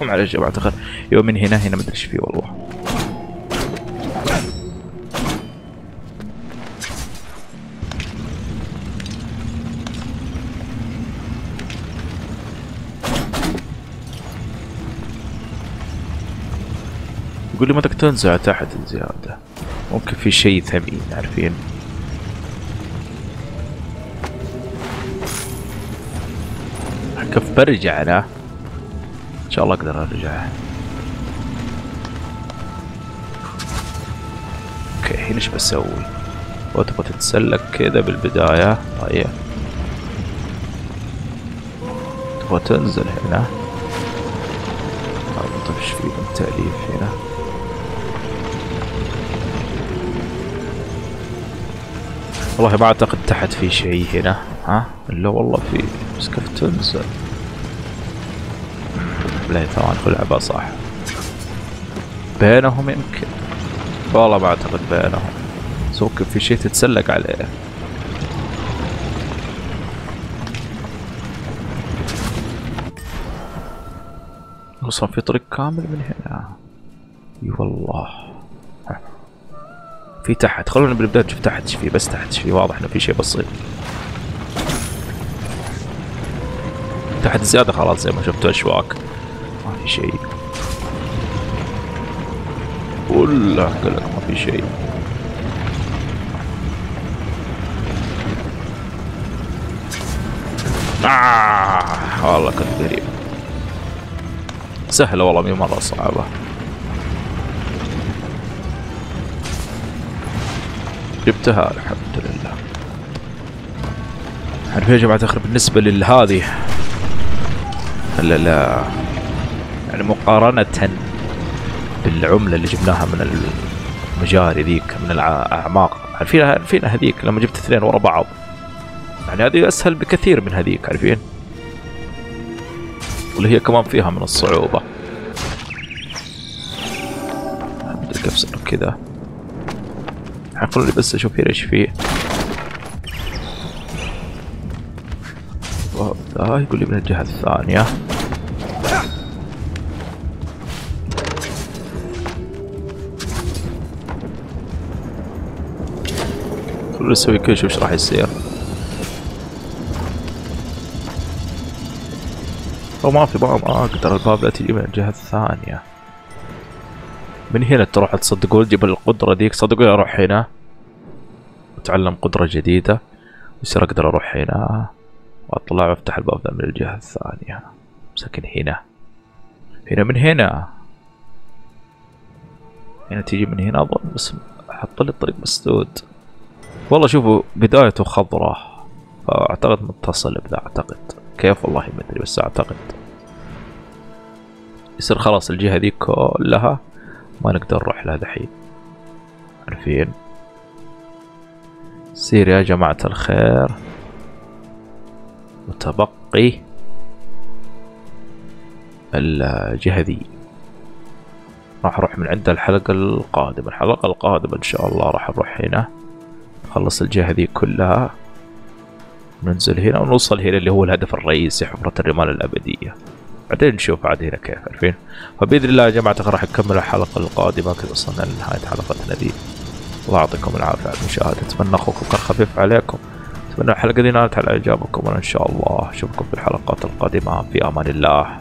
معلش يا الخير. يوم من هنا هنا مدري إيش فيه والله. يقول لي ما بدك تنزع تحت زيادة. ممكن في شيء ثمين عارفين؟ كيف برجع أنا. إن شاء الله أقدر أرجع. أوكي هنا إيش بسوي؟ وتبغى تتسلق كذا بالبداية؟ طيب. تبغى تنزل هنا؟ طيب إيش في من تأليف هنا؟ والله ما أعتقد تحت في شيء هنا. ها؟ إلا والله في كيف تنزل لا ثواني خل لعبة صح. بينهم يمكن. والله ما أعتقد بينهم. بس في شيء تتسلق عليه. أصلا في طريق كامل من هنا. أي والله. في تحت. خلونا بالبداية نشوف تحت إيش فيه بس تحت إيش فيه. واضح إنه في شيء بسيط. تحت زيادة خلاص زي ما شفتوا أشواك. ما في شيء. ولا لك ما في شيء. آه والله كنت قريب. سهلة والله مي مرة صعبة. جبتها الحمد لله. عارف يا جماعة الخير بالنسبة لهذه لا لا. يعني مقارنة بالعملة اللي جبناها من المجاري ذيك من الأعماق. عارفين عارفين هذيك؟ لما جبت اثنين ورا بعض. يعني هذه أسهل بكثير من هذيك عارفين؟ واللي هي كمان فيها من الصعوبة. صار كذا حخلوني بس أشوف هنا إيش فيه لا يقول لي من الجهة الثانية. كل أسوي كل شيء وش راح يصير؟ أو ما في ما ما أقدر الباب لا تجي من الجهة الثانية. من هنا تروح تصدقون تجيب القدرة ذيك صدقوا أروح هنا؟ أتعلم قدرة جديدة. يصير أقدر أروح هنا. واطلع وأفتح الباب ذا من الجهة الثانية. ساكن هنا. هنا من هنا. هنا تيجي من هنا أظن بس حط لي الطريق مسدود. والله شوفوا بدايته خضراء فأعتقد متصل بذا أعتقد. كيف؟ والله ما أدري بس أعتقد. يصير خلاص الجهة ذي كلها. ما نقدر نروح لها دحين. عارفين؟ سير يا جماعة الخير. وتبقي الجهة ذي راح أروح من عند الحلقة القادمة. الحلقة القادمة إن شاء الله راح نروح هنا. نخلص الجهة ذي كلها. ننزل هنا ونوصل هنا اللي هو الهدف الرئيسي حفرة الرمال الأبدية. بعدين نشوف عاد هنا كيف عارفين؟ فبإذن الله يا جماعة راح نكمل الحلقة القادمة كذا وصلنا لنهاية حلقتنا دي الله يعطيكم العافية على المشاهدة. أتمنى أخوكم كان خفيف عليكم. أتمنى الحلقة دي نالت على إعجابكم وإن شاء الله أشوفكم في الحلقات القادمة. في أمان الله.